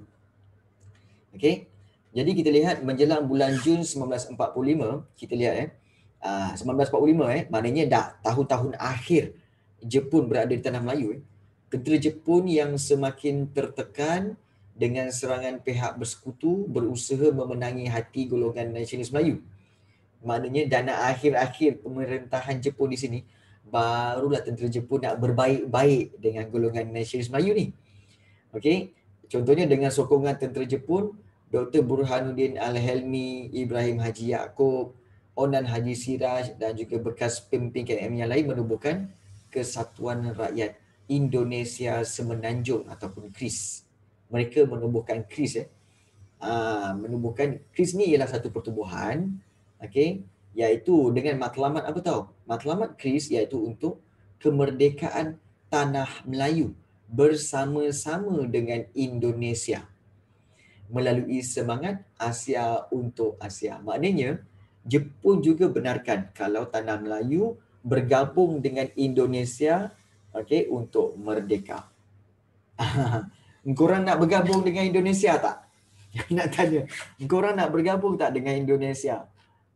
Okey. Jadi kita lihat menjelang bulan Jun 1945, kita lihat eh uh, 1945 eh maknanya dah tahun-tahun akhir Jepun berada di tanah Melayu eh. Tentera Jepun yang semakin tertekan dengan serangan pihak bersekutu berusaha memenangi hati golongan nasionalis Melayu. Maknanya dana akhir-akhir pemerintahan Jepun di sini barulah tentera Jepun nak berbaik-baik dengan golongan nasionalis Melayu ni. Okey. Contohnya dengan sokongan tentera Jepun, Dr. Burhanuddin Al-Helmi, Ibrahim Haji Yaakob, Onan Haji Siraj dan juga bekas pemimpin KM yang lain menubuhkan Kesatuan Rakyat Indonesia Semenanjung ataupun KRIS. Mereka menubuhkan KRIS eh. Ah, menubuhkan KRIS ni ialah satu pertubuhan okey iaitu dengan matlamat apa tahu? Matlamat Kris iaitu untuk kemerdekaan tanah Melayu bersama-sama dengan Indonesia melalui semangat Asia untuk Asia. Maknanya Jepun juga benarkan kalau tanah Melayu bergabung dengan Indonesia okey untuk merdeka. Korang nak bergabung dengan Indonesia tak? nak tanya. Korang nak bergabung tak dengan Indonesia?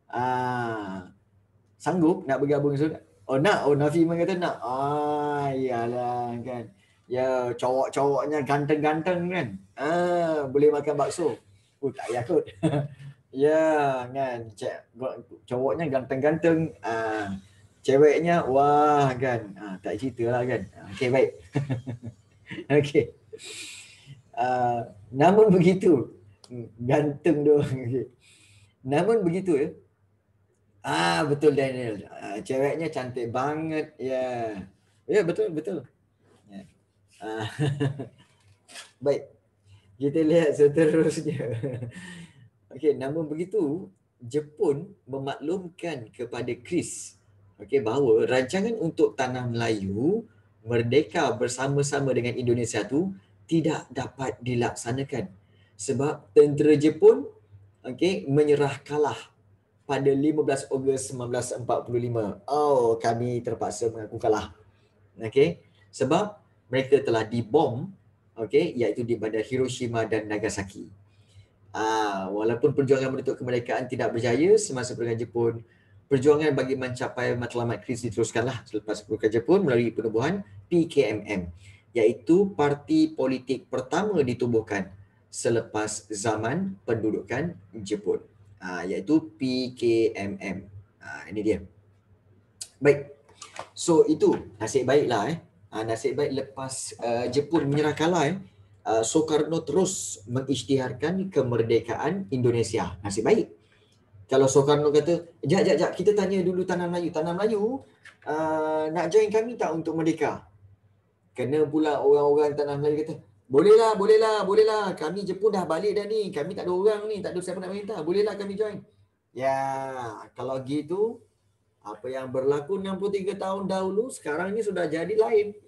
Ah, sanggup nak bergabung dengan Oh nak, oh Nafi memang kata nak. Ah, iyalah kan. Ya, cowok-cowoknya ganteng-ganteng kan. Ah, boleh makan bakso. Oh, tak payah kot. ya, kan. Cowoknya ganteng-ganteng. Ah, ceweknya, wah kan. Ah, tak cerita lah kan. Ah, okay, baik. okay. Ah, namun begitu, ganteng. Okay. Namun begitu ya, Ah betul Daniel. Ah, ceweknya cantik banget. Ya. Yeah. Ya yeah, betul betul. Yeah. Ah. Baik. Kita lihat seterusnya. Okey, namun begitu Jepun memaklumkan kepada Chris okey bahawa rancangan untuk tanah Melayu merdeka bersama-sama dengan Indonesia tu tidak dapat dilaksanakan sebab tentera Jepun okey menyerah kalah pada 15 Ogos 1945. Oh, kami terpaksa mengaku kalah. Okey. Sebab mereka telah dibom okey iaitu di bandar Hiroshima dan Nagasaki. Ah, walaupun perjuangan menuntut kemerdekaan tidak berjaya semasa perang Jepun, perjuangan bagi mencapai matlamat Kris diteruskanlah selepas perang Jepun melalui penubuhan PKMM iaitu parti politik pertama ditubuhkan selepas zaman pendudukan Jepun. Ah, iaitu PKMM. Ah, ini dia. Baik. So itu nasib baiklah eh. Ah, nasib baik lepas uh, Jepun menyerah kalah eh. Uh, Soekarno terus mengisytiharkan kemerdekaan Indonesia. Nasib baik. Kalau Soekarno kata, jap, jap, jap, kita tanya dulu Tanah Melayu. Tanah Melayu uh, nak join kami tak untuk merdeka? Kena pula orang-orang Tanah Melayu kata, bolehlah, bolehlah, bolehlah. Kami Jepun dah balik dah ni. Kami tak ada orang ni, tak ada siapa nak minta. Bolehlah kami join. Ya, kalau gitu, apa yang berlaku 63 tahun dahulu, sekarang ni sudah jadi lain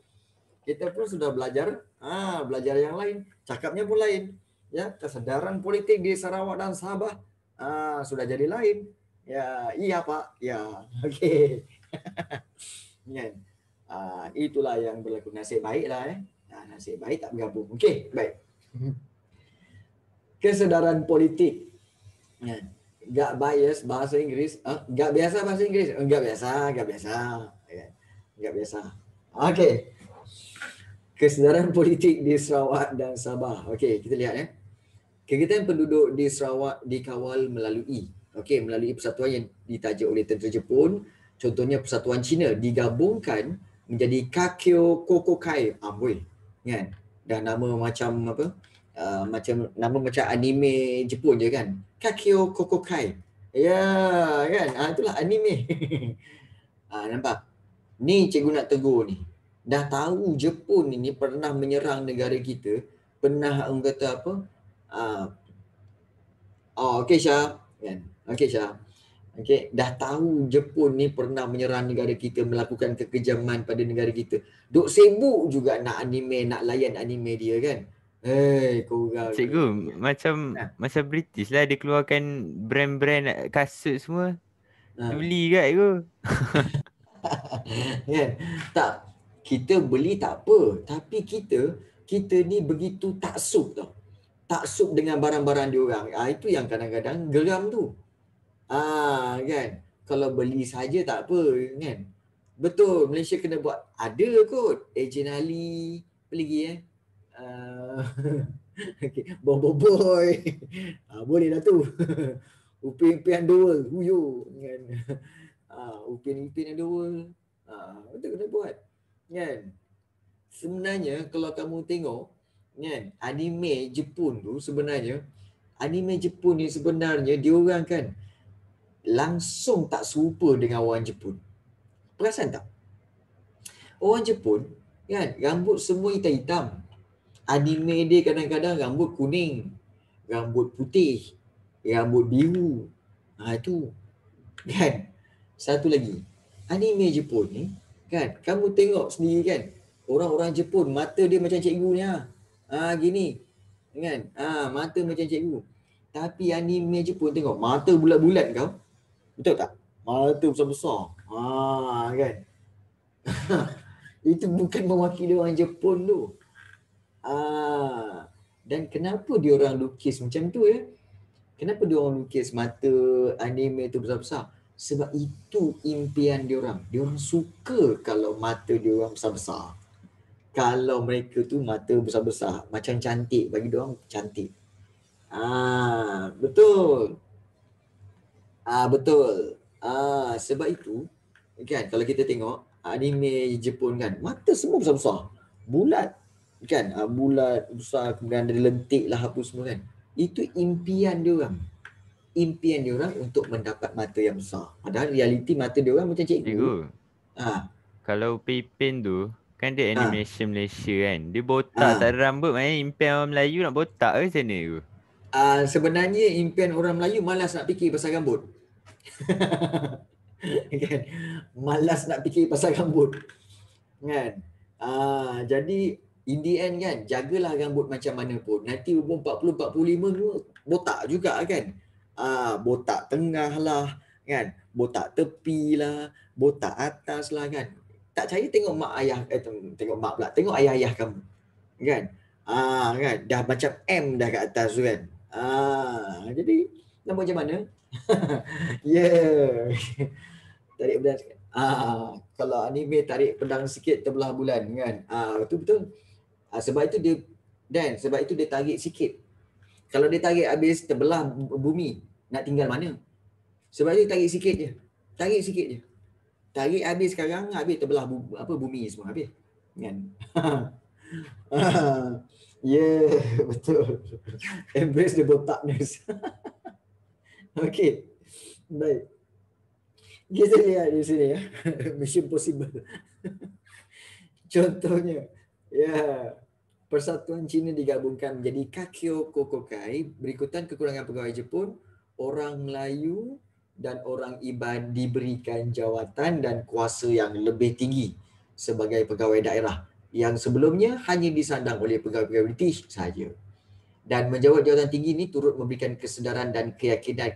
kita pun sudah belajar ah belajar yang lain cakapnya pun lain ya kesedaran politik di Sarawak dan Sabah ah sudah jadi lain ya iya pak ya okey kan ah itulah yang berlaku. Nasib baiklah eh. Nah, nasib baik tak bergabung. Okey baik. Kesedaran politik. Ya. Gak bias bahasa Inggeris, ah, gak biasa bahasa Inggeris, enggak biasa, enggak biasa, ya. enggak biasa. Okey, kesedaran politik di Sarawak dan Sabah. Okey, kita lihat ya. Kegiatan penduduk di Sarawak dikawal melalui okey, melalui persatuan yang ditaja oleh tentera Jepun, contohnya persatuan Cina digabungkan menjadi Kakyo Kokokai Amboi. Kan? Dan nama macam apa? Uh, macam nama macam anime Jepun je kan. Kakyo Kokokai. Ya, kan? Ah itulah anime. ah nampak? Ni cikgu nak tegur ni dah tahu Jepun ini pernah menyerang negara kita, pernah orang kata apa? Ah. Oh, okey Syah. Kan? Okey Syah. Okey, dah tahu Jepun ni pernah menyerang negara kita, melakukan kekejaman pada negara kita. Duk sibuk juga nak anime, nak layan anime dia kan. Hei, korang. Cikgu, macam ha. macam British lah dia keluarkan brand-brand kasut semua. Ha. Beli kat tu. kan? Tak, kita beli tak apa tapi kita kita ni begitu taksub tau taksub dengan barang-barang dia orang ah itu yang kadang-kadang geram tu ah kan? Kalau beli saja tak apa kan? Betul Malaysia kena buat. Ada kot. Ejen Ali. Apa lagi eh? Uh, okay. boy. Ah, boleh dah tu. Upin upin dua huyo kan? Ah upin upin dua ah betul kena buat kan? Sebenarnya kalau kamu tengok kan? Anime Jepun tu sebenarnya anime Jepun ni sebenarnya dia orang kan langsung tak serupa dengan orang Jepun perasan tak orang Jepun kan rambut semua hitam-hitam anime dia kadang-kadang rambut kuning rambut putih rambut biru ha itu kan satu lagi anime Jepun ni Kan? Kamu tengok sendiri kan. Orang-orang Jepun mata dia macam cikgu ni ha. Ha gini. Kan? Ha mata macam cikgu. Tapi anime Jepun tengok mata bulat-bulat kau. Betul tak? Mata besar-besar. Ha kan. Itu bukan mewakili orang Jepun tu. Ah, dan kenapa dia orang lukis macam tu ya? Kenapa dia orang lukis mata anime tu besar-besar? Sebab itu impian dia orang. Dia orang suka kalau mata dia orang besar-besar. Kalau mereka tu mata besar-besar, macam cantik bagi dia orang cantik. Ah, betul. Ah, betul. Ah, sebab itu kan kalau kita tengok anime Jepun kan, mata semua besar-besar. Bulat. Kan? Ah, bulat besar kemudian ada lentik lah apa semua kan. Itu impian dia orang. impian dia orang untuk mendapat mata yang besar. Padahal realiti mata dia orang macam cikgu. Cikgu, Ha. kalau Pipin tu kan dia Ha. animation Malaysia kan. Dia botak Ha. tak ada rambut main impian orang Melayu nak botak ke macam mana tu? Uh, sebenarnya impian orang Melayu malas nak fikir pasal rambut. kan? Malas nak fikir pasal rambut. Kan? Uh, jadi in the end kan, jagalah rambut macam mana pun. Nanti umur 40 45 tu botak juga kan. Ah, botak tengah lah kan. Botak tepi lah, botak atas lah kan. Tak percaya tengok mak ayah eh teng- tengok mak pula, tengok ayah-ayah kamu. Kan? Ah kan dah macam M dah kat atas tu kan. Ah jadi buat macam mana? yeah. tarik pedang sikit. Ah kalau anime tarik pedang sikit terbelah bulan kan. Ah betul betul. Ah, sebab itu dia dan sebab itu dia tarik sikit. Kalau dia tarik habis terbelah bu- bumi, nak tinggal mana? Sebab dia tarik sikit je. Tarik sikit je. Tarik habis sekarang, habis terbelah bu, apa bumi semua habis. Kan? Ah, yeah, betul. Embrace the botakness. Okey. Baik. Kita lihat di sini ya. Mission Possible. Contohnya, ya. Persatuan Cina digabungkan menjadi Kakyo Kokokai. Berikutan kekurangan pegawai Jepun, orang Melayu dan orang Iban diberikan jawatan dan kuasa yang lebih tinggi sebagai pegawai daerah yang sebelumnya hanya disandang oleh pegawai-pegawai British sahaja. Dan menjawat jawatan tinggi ini turut memberikan kesedaran dan keyakinan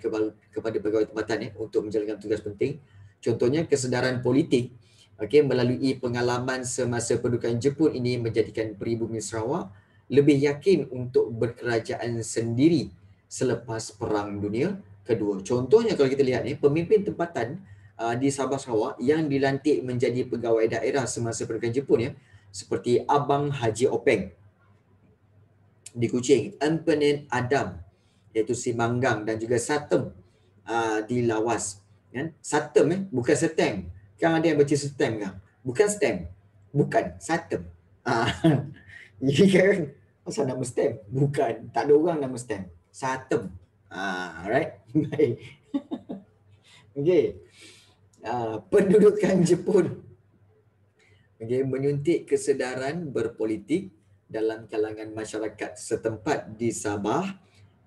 kepada pegawai tempatan ya, untuk menjalankan tugas penting. Contohnya kesedaran politik okay, melalui pengalaman semasa pendudukan Jepun ini menjadikan peribumi Sarawak lebih yakin untuk berkerajaan sendiri selepas Perang Dunia Kedua. Contohnya kalau kita lihat ni, pemimpin tempatan uh, di Sabah Sarawak yang dilantik menjadi pegawai daerah semasa pendudukan Jepun ya, seperti Abang Haji Openg di Kuching, Empenin Adam iaitu si Manggang dan juga Satem uh, di Lawas. Kan? Satem eh, bukan Setem. Kan ada yang baca Setem kan? Bukan Stem. Bukan, Satem. Jadi kan, asal nama Stem? Bukan, tak ada orang nama Stem. Satem. Ah, right? Baik. Okey. Ah, pendudukan Jepun okay, menyuntik kesedaran berpolitik dalam kalangan masyarakat setempat di Sabah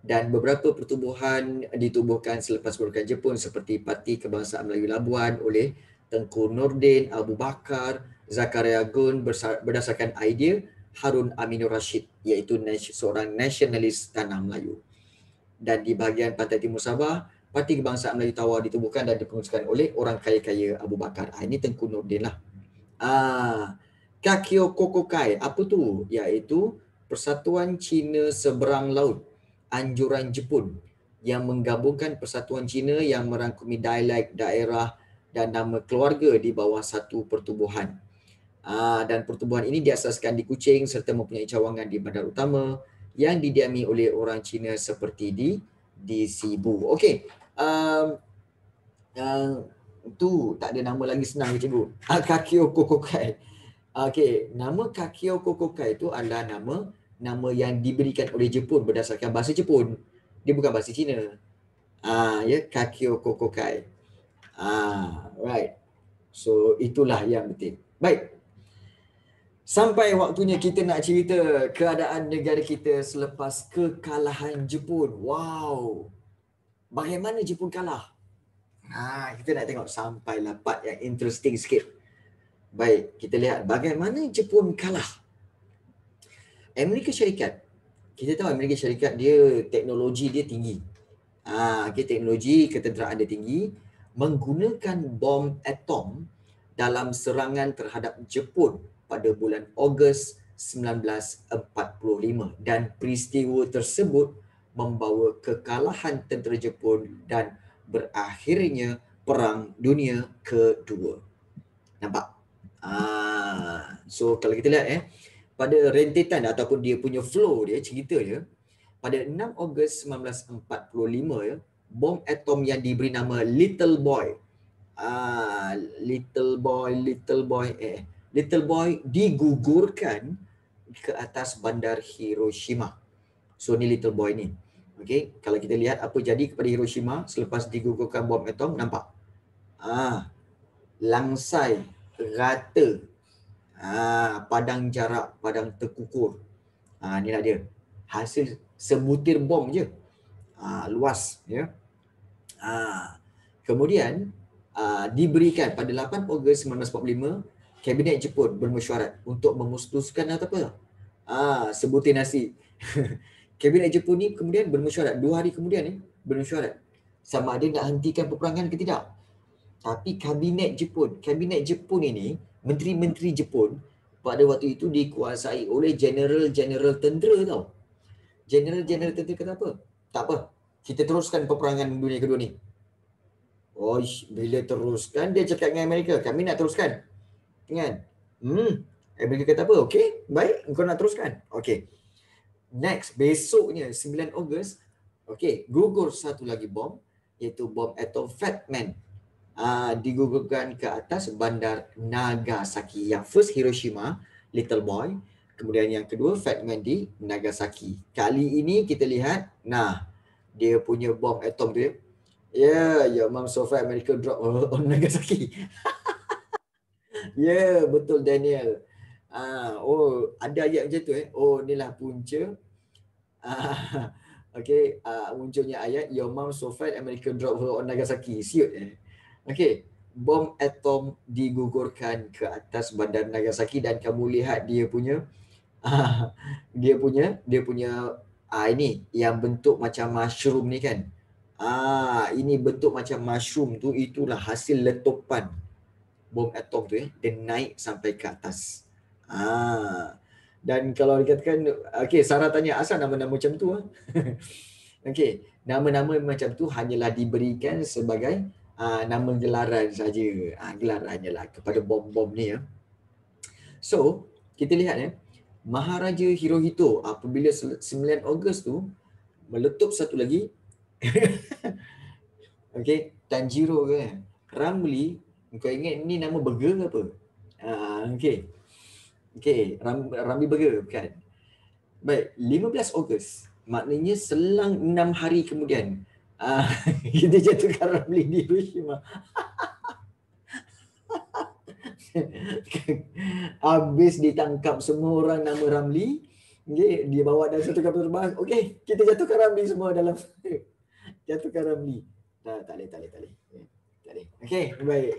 dan beberapa pertubuhan ditubuhkan selepas pendudukan Jepun seperti Parti Kebangsaan Melayu Labuan oleh Tengku Nordin Abu Bakar, Zakaria Gun berdasarkan idea Harun Aminur Rashid iaitu seorang nasionalis tanah Melayu. Dan di bahagian pantai timur Sabah, Parti Kebangsaan Melayu Tawar ditubuhkan dan dipenguruskan oleh orang kaya-kaya Abu Bakar. Ah, ini Tengku Nordin lah. Ah, Kakyo Kokokai, apa tu? Iaitu Persatuan Cina Seberang Laut, anjuran Jepun yang menggabungkan Persatuan Cina yang merangkumi dialek, daerah dan nama keluarga di bawah satu pertubuhan. Ah, dan pertubuhan ini diasaskan di Kuching serta mempunyai cawangan di bandar utama yang didiami oleh orang Cina seperti di di Sibu. Okey. Um, uh, tu tak ada nama lagi senang ke cikgu. Ah, Kakio Kokokai. Okey, nama Kakio Kokokai itu adalah nama nama yang diberikan oleh Jepun berdasarkan bahasa Jepun. Dia bukan bahasa Cina. Ah, ya, Kakio Kokokai. Ah, right. So itulah yang penting. Baik. Sampai waktunya kita nak cerita keadaan negara kita selepas kekalahan Jepun. Wow. Bagaimana Jepun kalah? Ha, kita nak tengok sampailah part yang interesting sikit. Baik, kita lihat bagaimana Jepun kalah. Amerika Syarikat. Kita tahu Amerika Syarikat dia teknologi dia tinggi. Ah, ha, okay, teknologi ketenteraan dia tinggi menggunakan bom atom dalam serangan terhadap Jepun pada bulan Ogos 1945 dan peristiwa tersebut membawa kekalahan tentera Jepun dan berakhirnya Perang Dunia Kedua. Nampak? Ah, so kalau kita lihat eh pada rentetan ataupun dia punya flow dia cerita dia pada 6 Ogos 1945 ya bom atom yang diberi nama Little Boy ah Little Boy Little Boy eh Little Boy digugurkan ke atas bandar Hiroshima. So ni Little Boy ni. Okey, kalau kita lihat apa jadi kepada Hiroshima selepas digugurkan bom atom, nampak? Ah, langsai, rata, ah, padang jarak, padang terkukur. Ah, inilah dia. Hasil sebutir bom je. Ah, luas, ya. Ah, kemudian ah, diberikan pada 8 Ogos 1945 Kabinet Jepun bermesyuarat untuk memutuskan apa? Ah, sebutir nasi. Kabinet Jepun ni kemudian bermesyuarat dua hari kemudian ni bermesyuarat sama ada nak hentikan peperangan ke tidak. Tapi kabinet Jepun, kabinet Jepun ini, menteri-menteri Jepun pada waktu itu dikuasai oleh general-general tentera tau. General-general tentera kata apa? Tak apa. Kita teruskan peperangan dunia kedua ni. Oh, bila teruskan dia cakap dengan Amerika, kami nak teruskan. Kan? Hmm. Amerika kata apa? Okey, baik, kau nak teruskan. Okey. Next, besoknya 9 Ogos, okey, gugur satu lagi bom iaitu bom atom Fat Man uh, digugurkan ke atas bandar Nagasaki. Yang first Hiroshima, Little Boy. Kemudian yang kedua Fat Man di Nagasaki. Kali ini kita lihat, nah dia punya bom atom tu ya. Yeah, your mom so far America drop on Nagasaki. ya, yeah, betul Daniel. Ah, oh, ada ayat macam tu eh. Oh, inilah punca. Ah, okay, uh, munculnya ayat Your mom so fat America drop her on Nagasaki. Siut eh. Okey, bom atom digugurkan ke atas bandar Nagasaki dan kamu lihat dia punya dia punya dia punya uh, ini yang bentuk macam mushroom ni kan. Ah, ini bentuk macam mushroom tu itulah hasil letupan bom atom tu eh. Dia naik sampai ke atas. Ah. Dan kalau dikatakan okey Sarah tanya asal nama-nama macam tu ah. okey, nama-nama macam tu hanyalah diberikan sebagai uh, nama gelaran saja. Uh, gelaran lah kepada bom-bom ni ya. So, kita lihat ya. Maharaja Hirohito apabila 9 Ogos tu meletup satu lagi Okey, Tanjiro ke Ramli, kau ingat ni nama burger ke apa? Ah, okey. Okey, Ram, Ramli burger kan. Baik, 15 Ogos. Maknanya selang 6 hari kemudian Ah, kita jatuhkan Ramli di Hiroshima. Habis ditangkap semua orang nama Ramli. Okay, dia bawa dalam satu kapal terbang. Okey, kita jatuhkan Ramli semua dalam jatuhkan Ramli. Tak, tak boleh, tak boleh, tak boleh. Tak boleh. Okey, baik.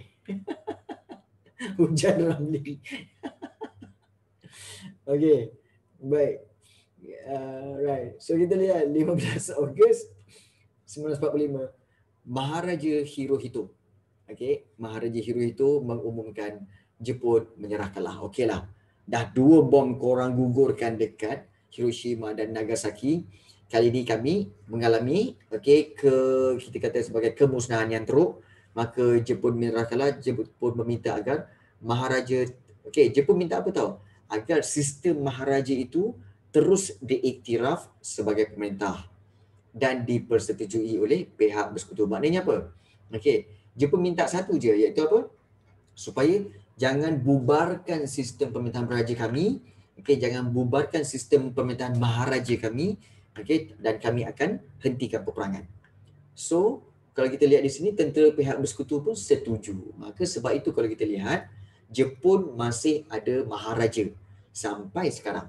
Hujan Ramli. Okey, baik. Uh, right. So kita lihat 15 Ogos 1945 Maharaja Hirohito okey Maharaja Hirohito mengumumkan Jepun menyerah kalah okeylah dah dua bom korang gugurkan dekat Hiroshima dan Nagasaki. Kali ini kami mengalami okey ke kita kata sebagai kemusnahan yang teruk. Maka Jepun menyerah kalah Jepun meminta agar Maharaja okey Jepun minta apa tahu agar sistem Maharaja itu terus diiktiraf sebagai pemerintah dan dipersetujui oleh pihak bersekutu. Maknanya apa? Okey, Jepun minta satu je iaitu apa? Supaya jangan bubarkan sistem pemerintahan raja kami, okey, jangan bubarkan sistem pemerintahan maharaja kami, okey, dan kami akan hentikan peperangan. So, kalau kita lihat di sini tentera pihak bersekutu pun setuju. Maka sebab itu kalau kita lihat Jepun masih ada maharaja sampai sekarang.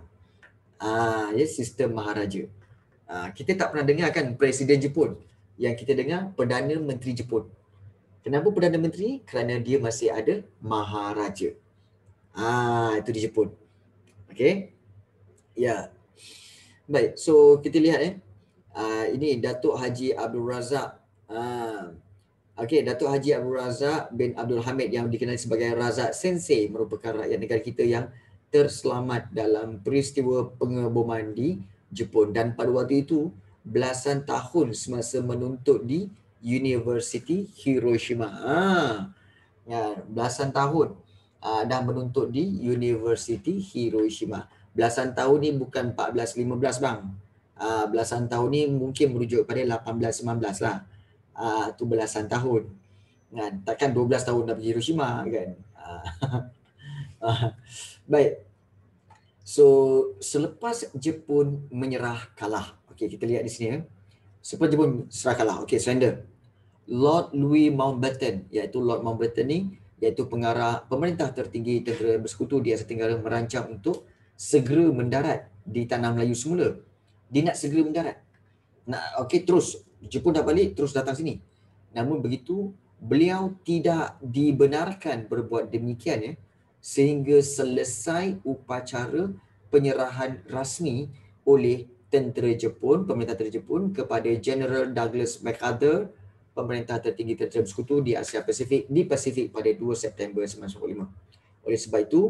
Ah, ya sistem maharaja. Ah, kita tak pernah dengar kan Presiden Jepun. Yang kita dengar Perdana Menteri Jepun. Kenapa Perdana Menteri? Kerana dia masih ada Maharaja. Ah, itu di Jepun. Okay. Ya. Baik, so kita lihat eh. Uh, ini Datuk Haji Abdul Razak. Uh, okay, Datuk Haji Abdul Razak bin Abdul Hamid yang dikenali sebagai Razak Sensei merupakan rakyat negara kita yang terselamat dalam peristiwa pengeboman di Jepun dan pada waktu itu belasan tahun semasa menuntut di University Hiroshima. Ha. Ya, belasan tahun uh, dah menuntut di University Hiroshima. Belasan tahun ni bukan 14 15 bang. Uh, belasan tahun ni mungkin merujuk pada 18 19 lah. Ah uh, tu belasan tahun. Kan? Takkan 12 tahun dah pergi Hiroshima kan. Uh, baik. So selepas Jepun menyerah kalah, okey kita lihat di sini ya. Sebelum Jepun serah kalah. Okey, surrender. Lord Louis Mountbatten iaitu Lord Mountbatten ni iaitu pengarah pemerintah tertinggi tentera bersekutu di Asia Tenggara merancang untuk segera mendarat di tanah Melayu semula. Dia nak segera mendarat. Nak okey terus Jepun dah balik terus datang sini. Namun begitu beliau tidak dibenarkan berbuat demikian ya sehingga selesai upacara penyerahan rasmi oleh tentera Jepun, pemerintah tentera Jepun kepada General Douglas MacArthur pemerintah tertinggi tentera bersekutu di Asia Pasifik di Pasifik pada 2 September 1945. Oleh sebab itu,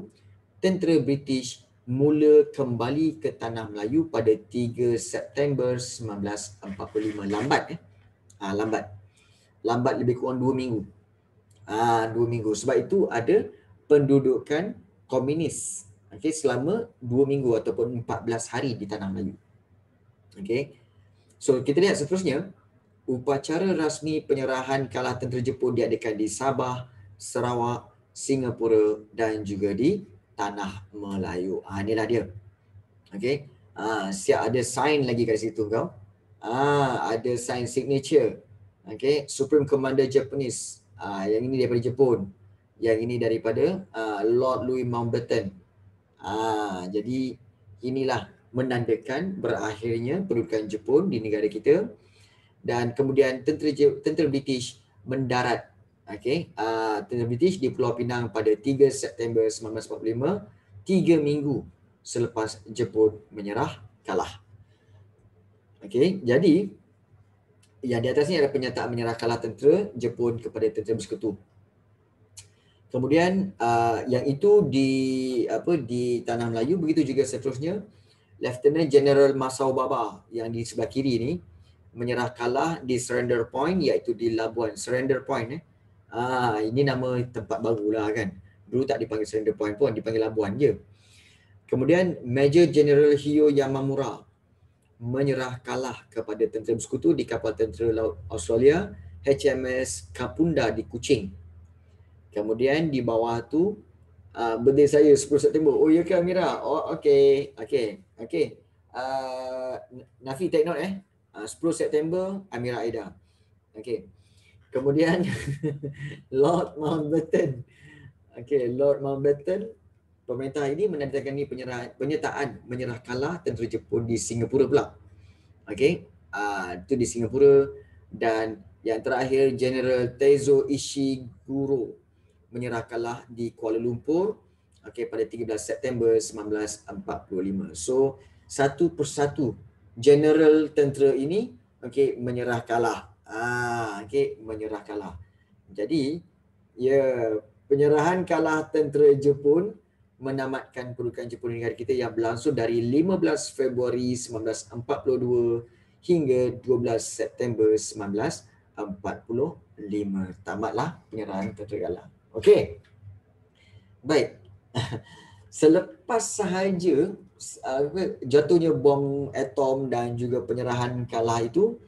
tentera British mula kembali ke tanah Melayu pada 3 September 1945. Lambat eh. Ha, lambat. Lambat lebih kurang 2 minggu. Ha, 2 minggu. Sebab itu ada pendudukan komunis okay, selama 2 minggu ataupun 14 hari di tanah Melayu. Okay. So kita lihat seterusnya upacara rasmi penyerahan kalah tentera Jepun diadakan di Sabah, Sarawak, Singapura dan juga di Tanah Melayu. Ah inilah dia. Okey. Ah siap ada sign lagi kat situ kau. Ah ada sign signature. Okey, Supreme Commander Japanese. Ah yang ini daripada Jepun. Yang ini daripada uh, Lord Louis Mountbatten. Ah jadi inilah menandakan berakhirnya pendudukan Jepun di negara kita. Dan kemudian tentera tentera British mendarat. Okey uh, tentera British di Pulau Pinang pada 3 September 1945 tiga minggu selepas Jepun menyerah kalah. Okey jadi yang di atas ni ada pernyataan menyerah kalah tentera Jepun kepada tentera bersekutu kemudian uh, yang itu di apa di tanah Melayu begitu juga seterusnya Lieutenant General Masao Baba yang di sebelah kiri ni menyerah kalah di surrender point iaitu di Labuan. Surrender point eh. Ah ini nama tempat barulah kan. Dulu tak dipanggil surrender point pun dipanggil Labuan je. Kemudian Major General Hio Yamamura menyerah kalah kepada tentera bersekutu di kapal tentera laut Australia HMS Kapunda di Kuching kemudian di bawah tu uh, birthday saya 10 September oh ya ke Amira oh okey okey okey uh, Nafi take note eh 10 ah, September Amira Aida. Okey. Kemudian Lord Mountbatten. Okey, Lord Mountbatten pemerintah ini menandatangani penyerah, penyertaan menyerah kalah tentera Jepun di Singapura pula. Okey. Uh, itu di Singapura dan yang terakhir General Teizo Ishiguro menyerah kalah di Kuala Lumpur okey pada 13 September 1945. So satu persatu general tentera ini okey menyerah kalah. Ah okey menyerah kalah. Jadi ya penyerahan kalah tentera Jepun menamatkan pendudukan Jepun negara kita yang berlangsung dari 15 Februari 1942 hingga 12 September 1945. Tamatlah penyerahan tentera kalah. Okey. Baik. Selepas sahaja jatuhnya bom atom dan juga penyerahan kalah itu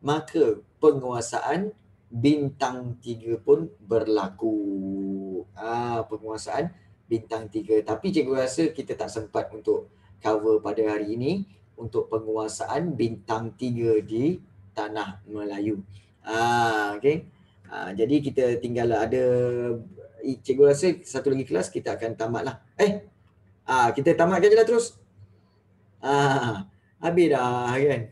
maka penguasaan bintang tiga pun berlaku ah penguasaan bintang tiga tapi cikgu rasa kita tak sempat untuk cover pada hari ini untuk penguasaan bintang tiga di tanah Melayu ah okey ah, jadi kita tinggal ada cikgu rasa satu lagi kelas kita akan tamatlah eh Ah, kita tamatkan je lah terus. Ah, habis dah kan.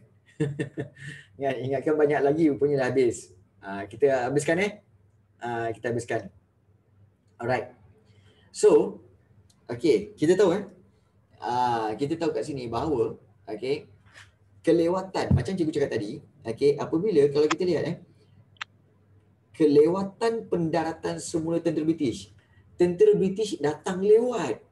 Ingat, ingatkan banyak lagi rupanya dah habis. Ah, kita habiskan eh. Ah, kita habiskan. Alright. So, okay, kita tahu eh. Ah, kita tahu kat sini bahawa okay, kelewatan macam cikgu cakap tadi, okay, apabila kalau kita lihat eh kelewatan pendaratan semula tentera British. Tentera British datang lewat.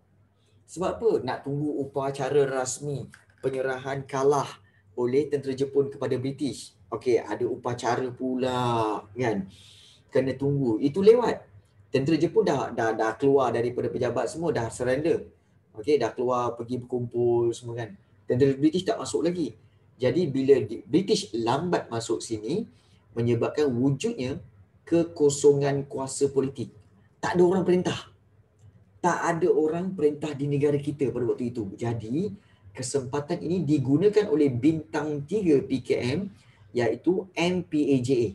Sebab apa? Nak tunggu upacara rasmi penyerahan kalah oleh tentera Jepun kepada British. Okey, ada upacara pula kan. Kena tunggu. Itu lewat. Tentera Jepun dah dah dah keluar daripada pejabat semua dah surrender. Okey, dah keluar pergi berkumpul semua kan. Tentera British tak masuk lagi. Jadi bila British lambat masuk sini menyebabkan wujudnya kekosongan kuasa politik. Tak ada orang perintah tak ada orang perintah di negara kita pada waktu itu. Jadi, kesempatan ini digunakan oleh bintang 3 PKM iaitu MPAJA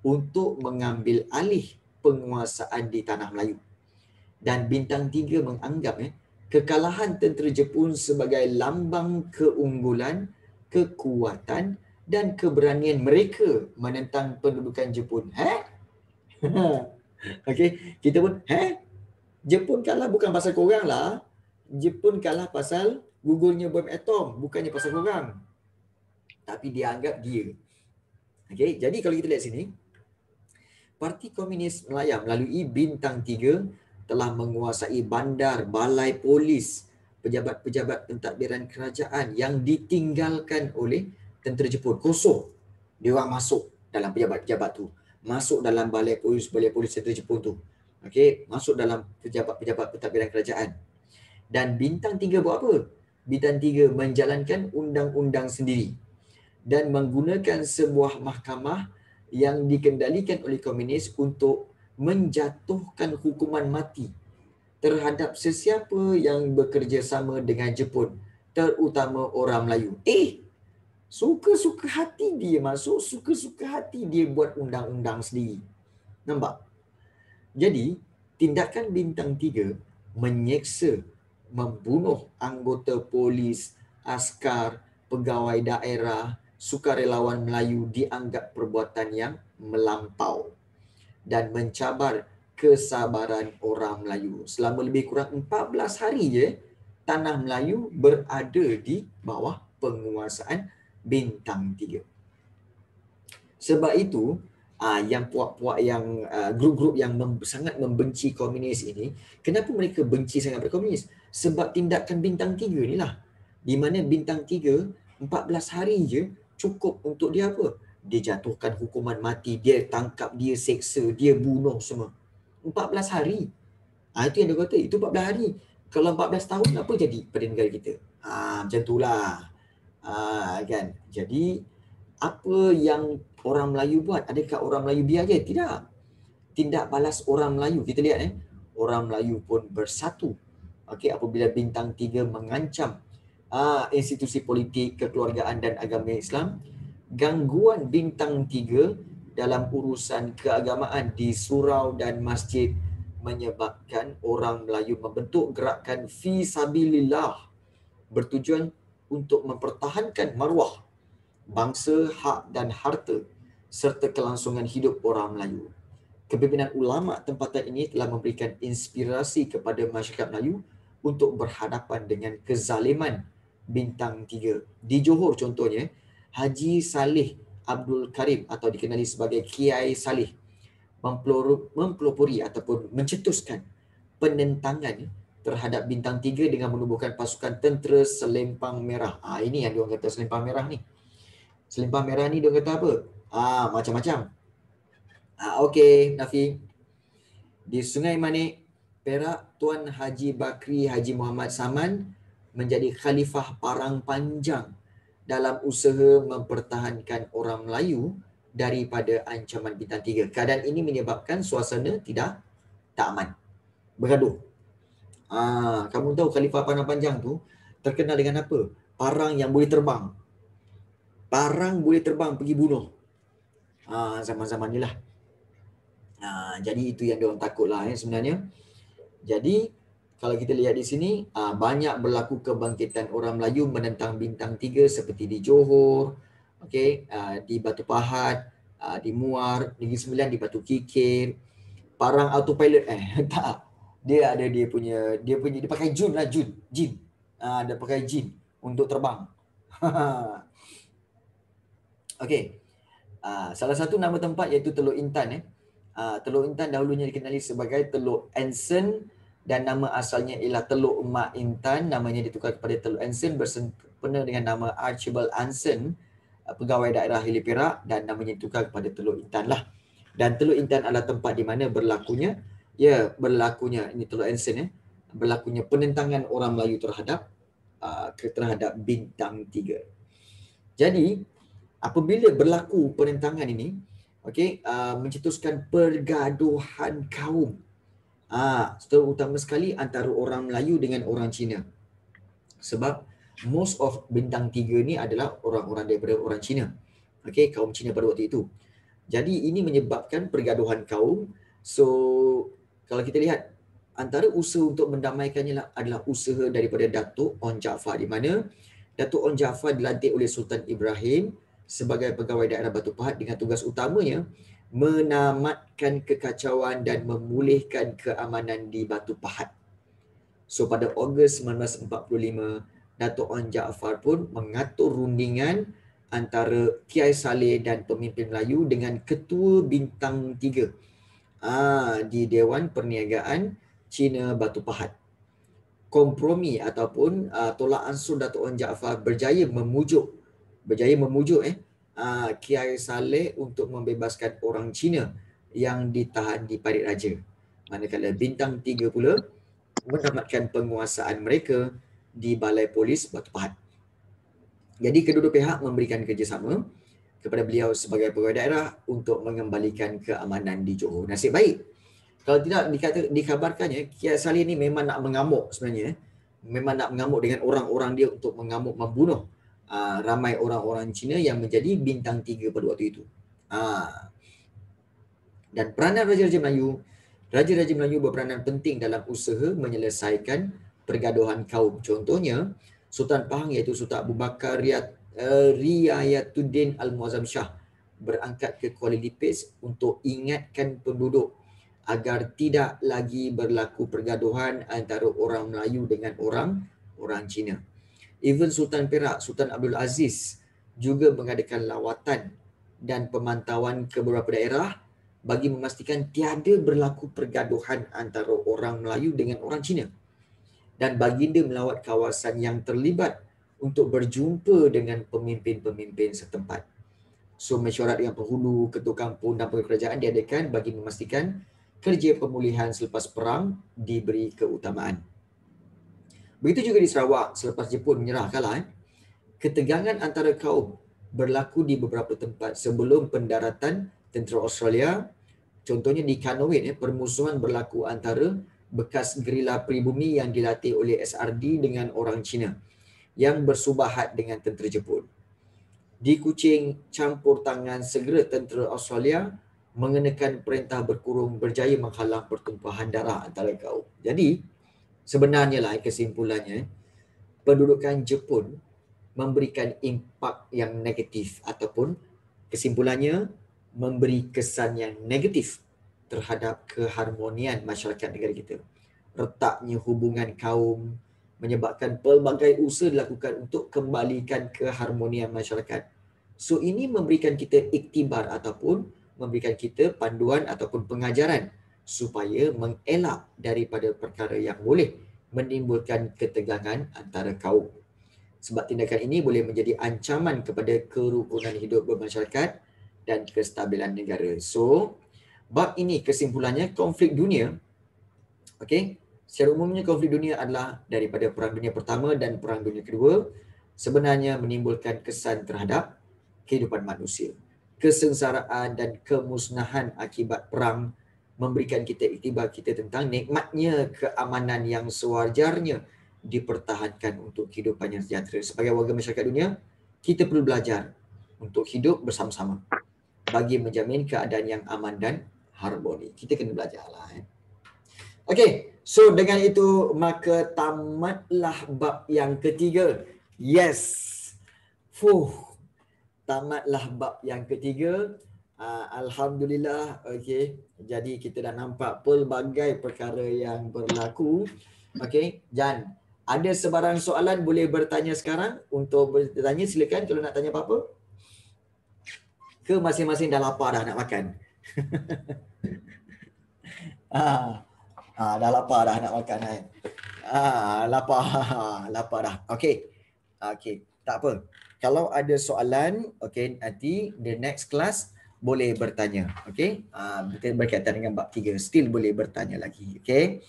untuk mengambil alih penguasaan di tanah Melayu. Dan bintang tiga menganggap eh, kekalahan tentera Jepun sebagai lambang keunggulan, kekuatan dan keberanian mereka menentang pendudukan Jepun. Eh? Okey, kita pun eh Jepun kalah bukan pasal korang lah. Jepun kalah pasal gugurnya bom atom, bukannya pasal korang. Tapi dia anggap dia. Okey, jadi kalau kita lihat sini, Parti Komunis Melayu melalui bintang tiga telah menguasai bandar, balai polis, pejabat-pejabat pentadbiran kerajaan yang ditinggalkan oleh tentera Jepun. Kosong. Dia orang masuk dalam pejabat-pejabat tu. Masuk dalam balai polis, balai polis tentera Jepun tu. Okey, masuk dalam pejabat-pejabat pentadbiran kerajaan. Dan bintang tiga buat apa? Bintang tiga menjalankan undang-undang sendiri dan menggunakan sebuah mahkamah yang dikendalikan oleh komunis untuk menjatuhkan hukuman mati terhadap sesiapa yang bekerja sama dengan Jepun terutama orang Melayu. Eh, suka-suka hati dia masuk, suka-suka hati dia buat undang-undang sendiri. Nampak? Jadi, tindakan bintang tiga menyeksa, membunuh anggota polis, askar, pegawai daerah, sukarelawan Melayu dianggap perbuatan yang melampau dan mencabar kesabaran orang Melayu. Selama lebih kurang 14 hari je, tanah Melayu berada di bawah penguasaan bintang tiga. Sebab itu, ah, yang puak-puak yang ah, grup-grup yang mem- sangat membenci komunis ini, kenapa mereka benci sangat pada komunis? Sebab tindakan bintang tiga ni lah. Di mana bintang tiga, 14 hari je cukup untuk dia apa? dia jatuhkan hukuman mati, dia tangkap, dia seksa, dia bunuh semua. 14 hari. Ha, itu yang dia kata, itu 14 hari. Kalau 14 tahun, apa jadi pada negara kita? Ha, macam itulah. Ha, kan? Jadi, apa yang orang Melayu buat? Adakah orang Melayu biar je? Tidak. Tindak balas orang Melayu. Kita lihat eh. Orang Melayu pun bersatu. Okey, apabila bintang tiga mengancam uh, institusi politik, kekeluargaan dan agama Islam, gangguan bintang tiga dalam urusan keagamaan di surau dan masjid menyebabkan orang Melayu membentuk gerakan fi sabilillah bertujuan untuk mempertahankan maruah bangsa, hak dan harta serta kelangsungan hidup orang Melayu. Kepimpinan ulama tempatan ini telah memberikan inspirasi kepada masyarakat Melayu untuk berhadapan dengan kezaliman bintang tiga. Di Johor contohnya, Haji Saleh Abdul Karim atau dikenali sebagai Kiai Saleh mempelopori ataupun mencetuskan penentangan terhadap bintang tiga dengan menubuhkan pasukan tentera selempang merah. Ah ini yang diorang kata selempang merah ni. Selempang merah ni dia kata apa? Ah macam-macam. Ah okey Nafi. Di Sungai Manik, Perak, Tuan Haji Bakri Haji Muhammad Saman menjadi khalifah parang panjang dalam usaha mempertahankan orang Melayu daripada ancaman bintang tiga. Keadaan ini menyebabkan suasana tidak tak aman. Bergaduh. Ah, kamu tahu Khalifah Panang Panjang tu terkenal dengan apa? Parang yang boleh terbang. Parang boleh terbang pergi bunuh. Ah, zaman-zaman ni lah. Ah, jadi itu yang diorang takut lah eh, sebenarnya. Jadi kalau kita lihat di sini ah, banyak berlaku kebangkitan orang Melayu menentang bintang tiga seperti di Johor, okey, ah, di Batu Pahat, ah, di Muar, Negeri Sembilan di Batu Kikir, Parang autopilot eh tak. Dia ada dia punya dia punya dia pakai jun lah jun, jin. Ah dia pakai jin untuk terbang. okey. Ah, salah satu nama tempat iaitu Teluk Intan eh. Ah, Teluk Intan dahulunya dikenali sebagai Teluk Anson dan nama asalnya ialah Teluk Mak Intan namanya ditukar kepada Teluk Anson bersempena dengan nama Archibald Anson uh, pegawai daerah Hili Perak dan namanya ditukar kepada Teluk Intan lah dan Teluk Intan adalah tempat di mana berlakunya ya berlakunya ini Teluk Anson ya berlakunya penentangan orang Melayu terhadap uh, terhadap bintang tiga jadi apabila berlaku penentangan ini okey uh, mencetuskan pergaduhan kaum Ah, terutama sekali antara orang Melayu dengan orang Cina. Sebab most of bintang tiga ni adalah orang-orang daripada orang Cina. okey kaum Cina pada waktu itu. Jadi ini menyebabkan pergaduhan kaum. So kalau kita lihat antara usaha untuk mendamaikannya adalah usaha daripada Datuk On Jaafar di mana Datuk On Jaafar dilantik oleh Sultan Ibrahim sebagai pegawai daerah Batu Pahat dengan tugas utamanya menamatkan kekacauan dan memulihkan keamanan di Batu Pahat. So pada Ogos 1945, Datuk On Jaafar pun mengatur rundingan antara Kiai Saleh dan pemimpin Melayu dengan ketua bintang tiga ah, di Dewan Perniagaan Cina Batu Pahat. Kompromi ataupun uh, tolak ansur Datuk On Jaafar berjaya memujuk berjaya memujuk eh uh, Kiai Saleh untuk membebaskan orang Cina yang ditahan di Parit Raja. Manakala bintang tiga pula menamatkan penguasaan mereka di Balai Polis Batu Pahat. Jadi kedua-dua pihak memberikan kerjasama kepada beliau sebagai pegawai daerah untuk mengembalikan keamanan di Johor. Nasib baik. Kalau tidak dikata dikabarkannya Kiai Saleh ni memang nak mengamuk sebenarnya. Memang nak mengamuk dengan orang-orang dia untuk mengamuk membunuh uh, ramai orang-orang Cina yang menjadi bintang tiga pada waktu itu. Uh. Dan peranan Raja-Raja Melayu, Raja-Raja Melayu berperanan penting dalam usaha menyelesaikan pergaduhan kaum. Contohnya, Sultan Pahang iaitu Sultan Abu Bakar Riyad, uh, Riyayatuddin Al-Muazzam Shah berangkat ke Kuala Lipis untuk ingatkan penduduk agar tidak lagi berlaku pergaduhan antara orang Melayu dengan orang orang Cina. Even Sultan Perak, Sultan Abdul Aziz juga mengadakan lawatan dan pemantauan ke beberapa daerah bagi memastikan tiada berlaku pergaduhan antara orang Melayu dengan orang Cina dan baginda melawat kawasan yang terlibat untuk berjumpa dengan pemimpin-pemimpin setempat. So mesyuarat dengan penghulu, ketua kampung dan pegawai kerajaan diadakan bagi memastikan kerja pemulihan selepas perang diberi keutamaan. Begitu juga di Sarawak selepas Jepun menyerah kalah. Eh? Ketegangan antara kaum berlaku di beberapa tempat sebelum pendaratan tentera Australia. Contohnya di Kanowin, eh, permusuhan berlaku antara bekas gerila pribumi yang dilatih oleh SRD dengan orang Cina yang bersubahat dengan tentera Jepun. Di Kuching, campur tangan segera tentera Australia mengenakan perintah berkurung berjaya menghalang pertumpahan darah antara kaum. Jadi, sebenarnya lah kesimpulannya, pendudukan Jepun memberikan impak yang negatif ataupun kesimpulannya memberi kesan yang negatif terhadap keharmonian masyarakat negara kita. Retaknya hubungan kaum menyebabkan pelbagai usaha dilakukan untuk kembalikan keharmonian masyarakat. So ini memberikan kita iktibar ataupun memberikan kita panduan ataupun pengajaran supaya mengelak daripada perkara yang boleh menimbulkan ketegangan antara kaum. Sebab tindakan ini boleh menjadi ancaman kepada kerukunan hidup bermasyarakat dan kestabilan negara. So, bab ini kesimpulannya konflik dunia okey secara umumnya konflik dunia adalah daripada perang dunia pertama dan perang dunia kedua sebenarnya menimbulkan kesan terhadap kehidupan manusia kesengsaraan dan kemusnahan akibat perang memberikan kita iktibar kita tentang nikmatnya keamanan yang sewajarnya dipertahankan untuk kehidupan yang sejahtera sebagai warga masyarakat dunia kita perlu belajar untuk hidup bersama-sama bagi menjamin keadaan yang aman dan harmoni. Kita kena belajar lah. Eh. Okay, so dengan itu maka tamatlah bab yang ketiga. Yes. Fuh. Tamatlah bab yang ketiga. Uh, Alhamdulillah. Okay. Jadi kita dah nampak pelbagai perkara yang berlaku. Okay. Jan, ada sebarang soalan boleh bertanya sekarang? Untuk bertanya silakan kalau nak tanya apa-apa. Ke masing-masing dah lapar dah nak makan? ah, ah, dah lapar dah nak makan kan. Ah, lapar, lapar dah. Okey. Okey, tak apa. Kalau ada soalan, okey, nanti the next class boleh bertanya. Okey. Ah, berkaitan dengan bab tiga, still boleh bertanya lagi. Okey.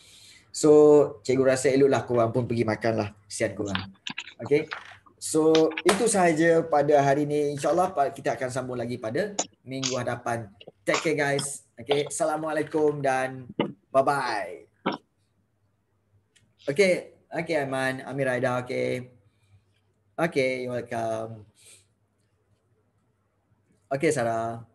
So, cikgu rasa eloklah korang pun pergi makanlah. Sian korang. Okey. So itu sahaja pada hari ini. InsyaAllah kita akan sambung lagi pada minggu hadapan. Take care guys. Okay. Assalamualaikum dan bye-bye. Okay. Okay Aiman. Amir Aida. Okay. Okay. You're welcome. Okey Sarah.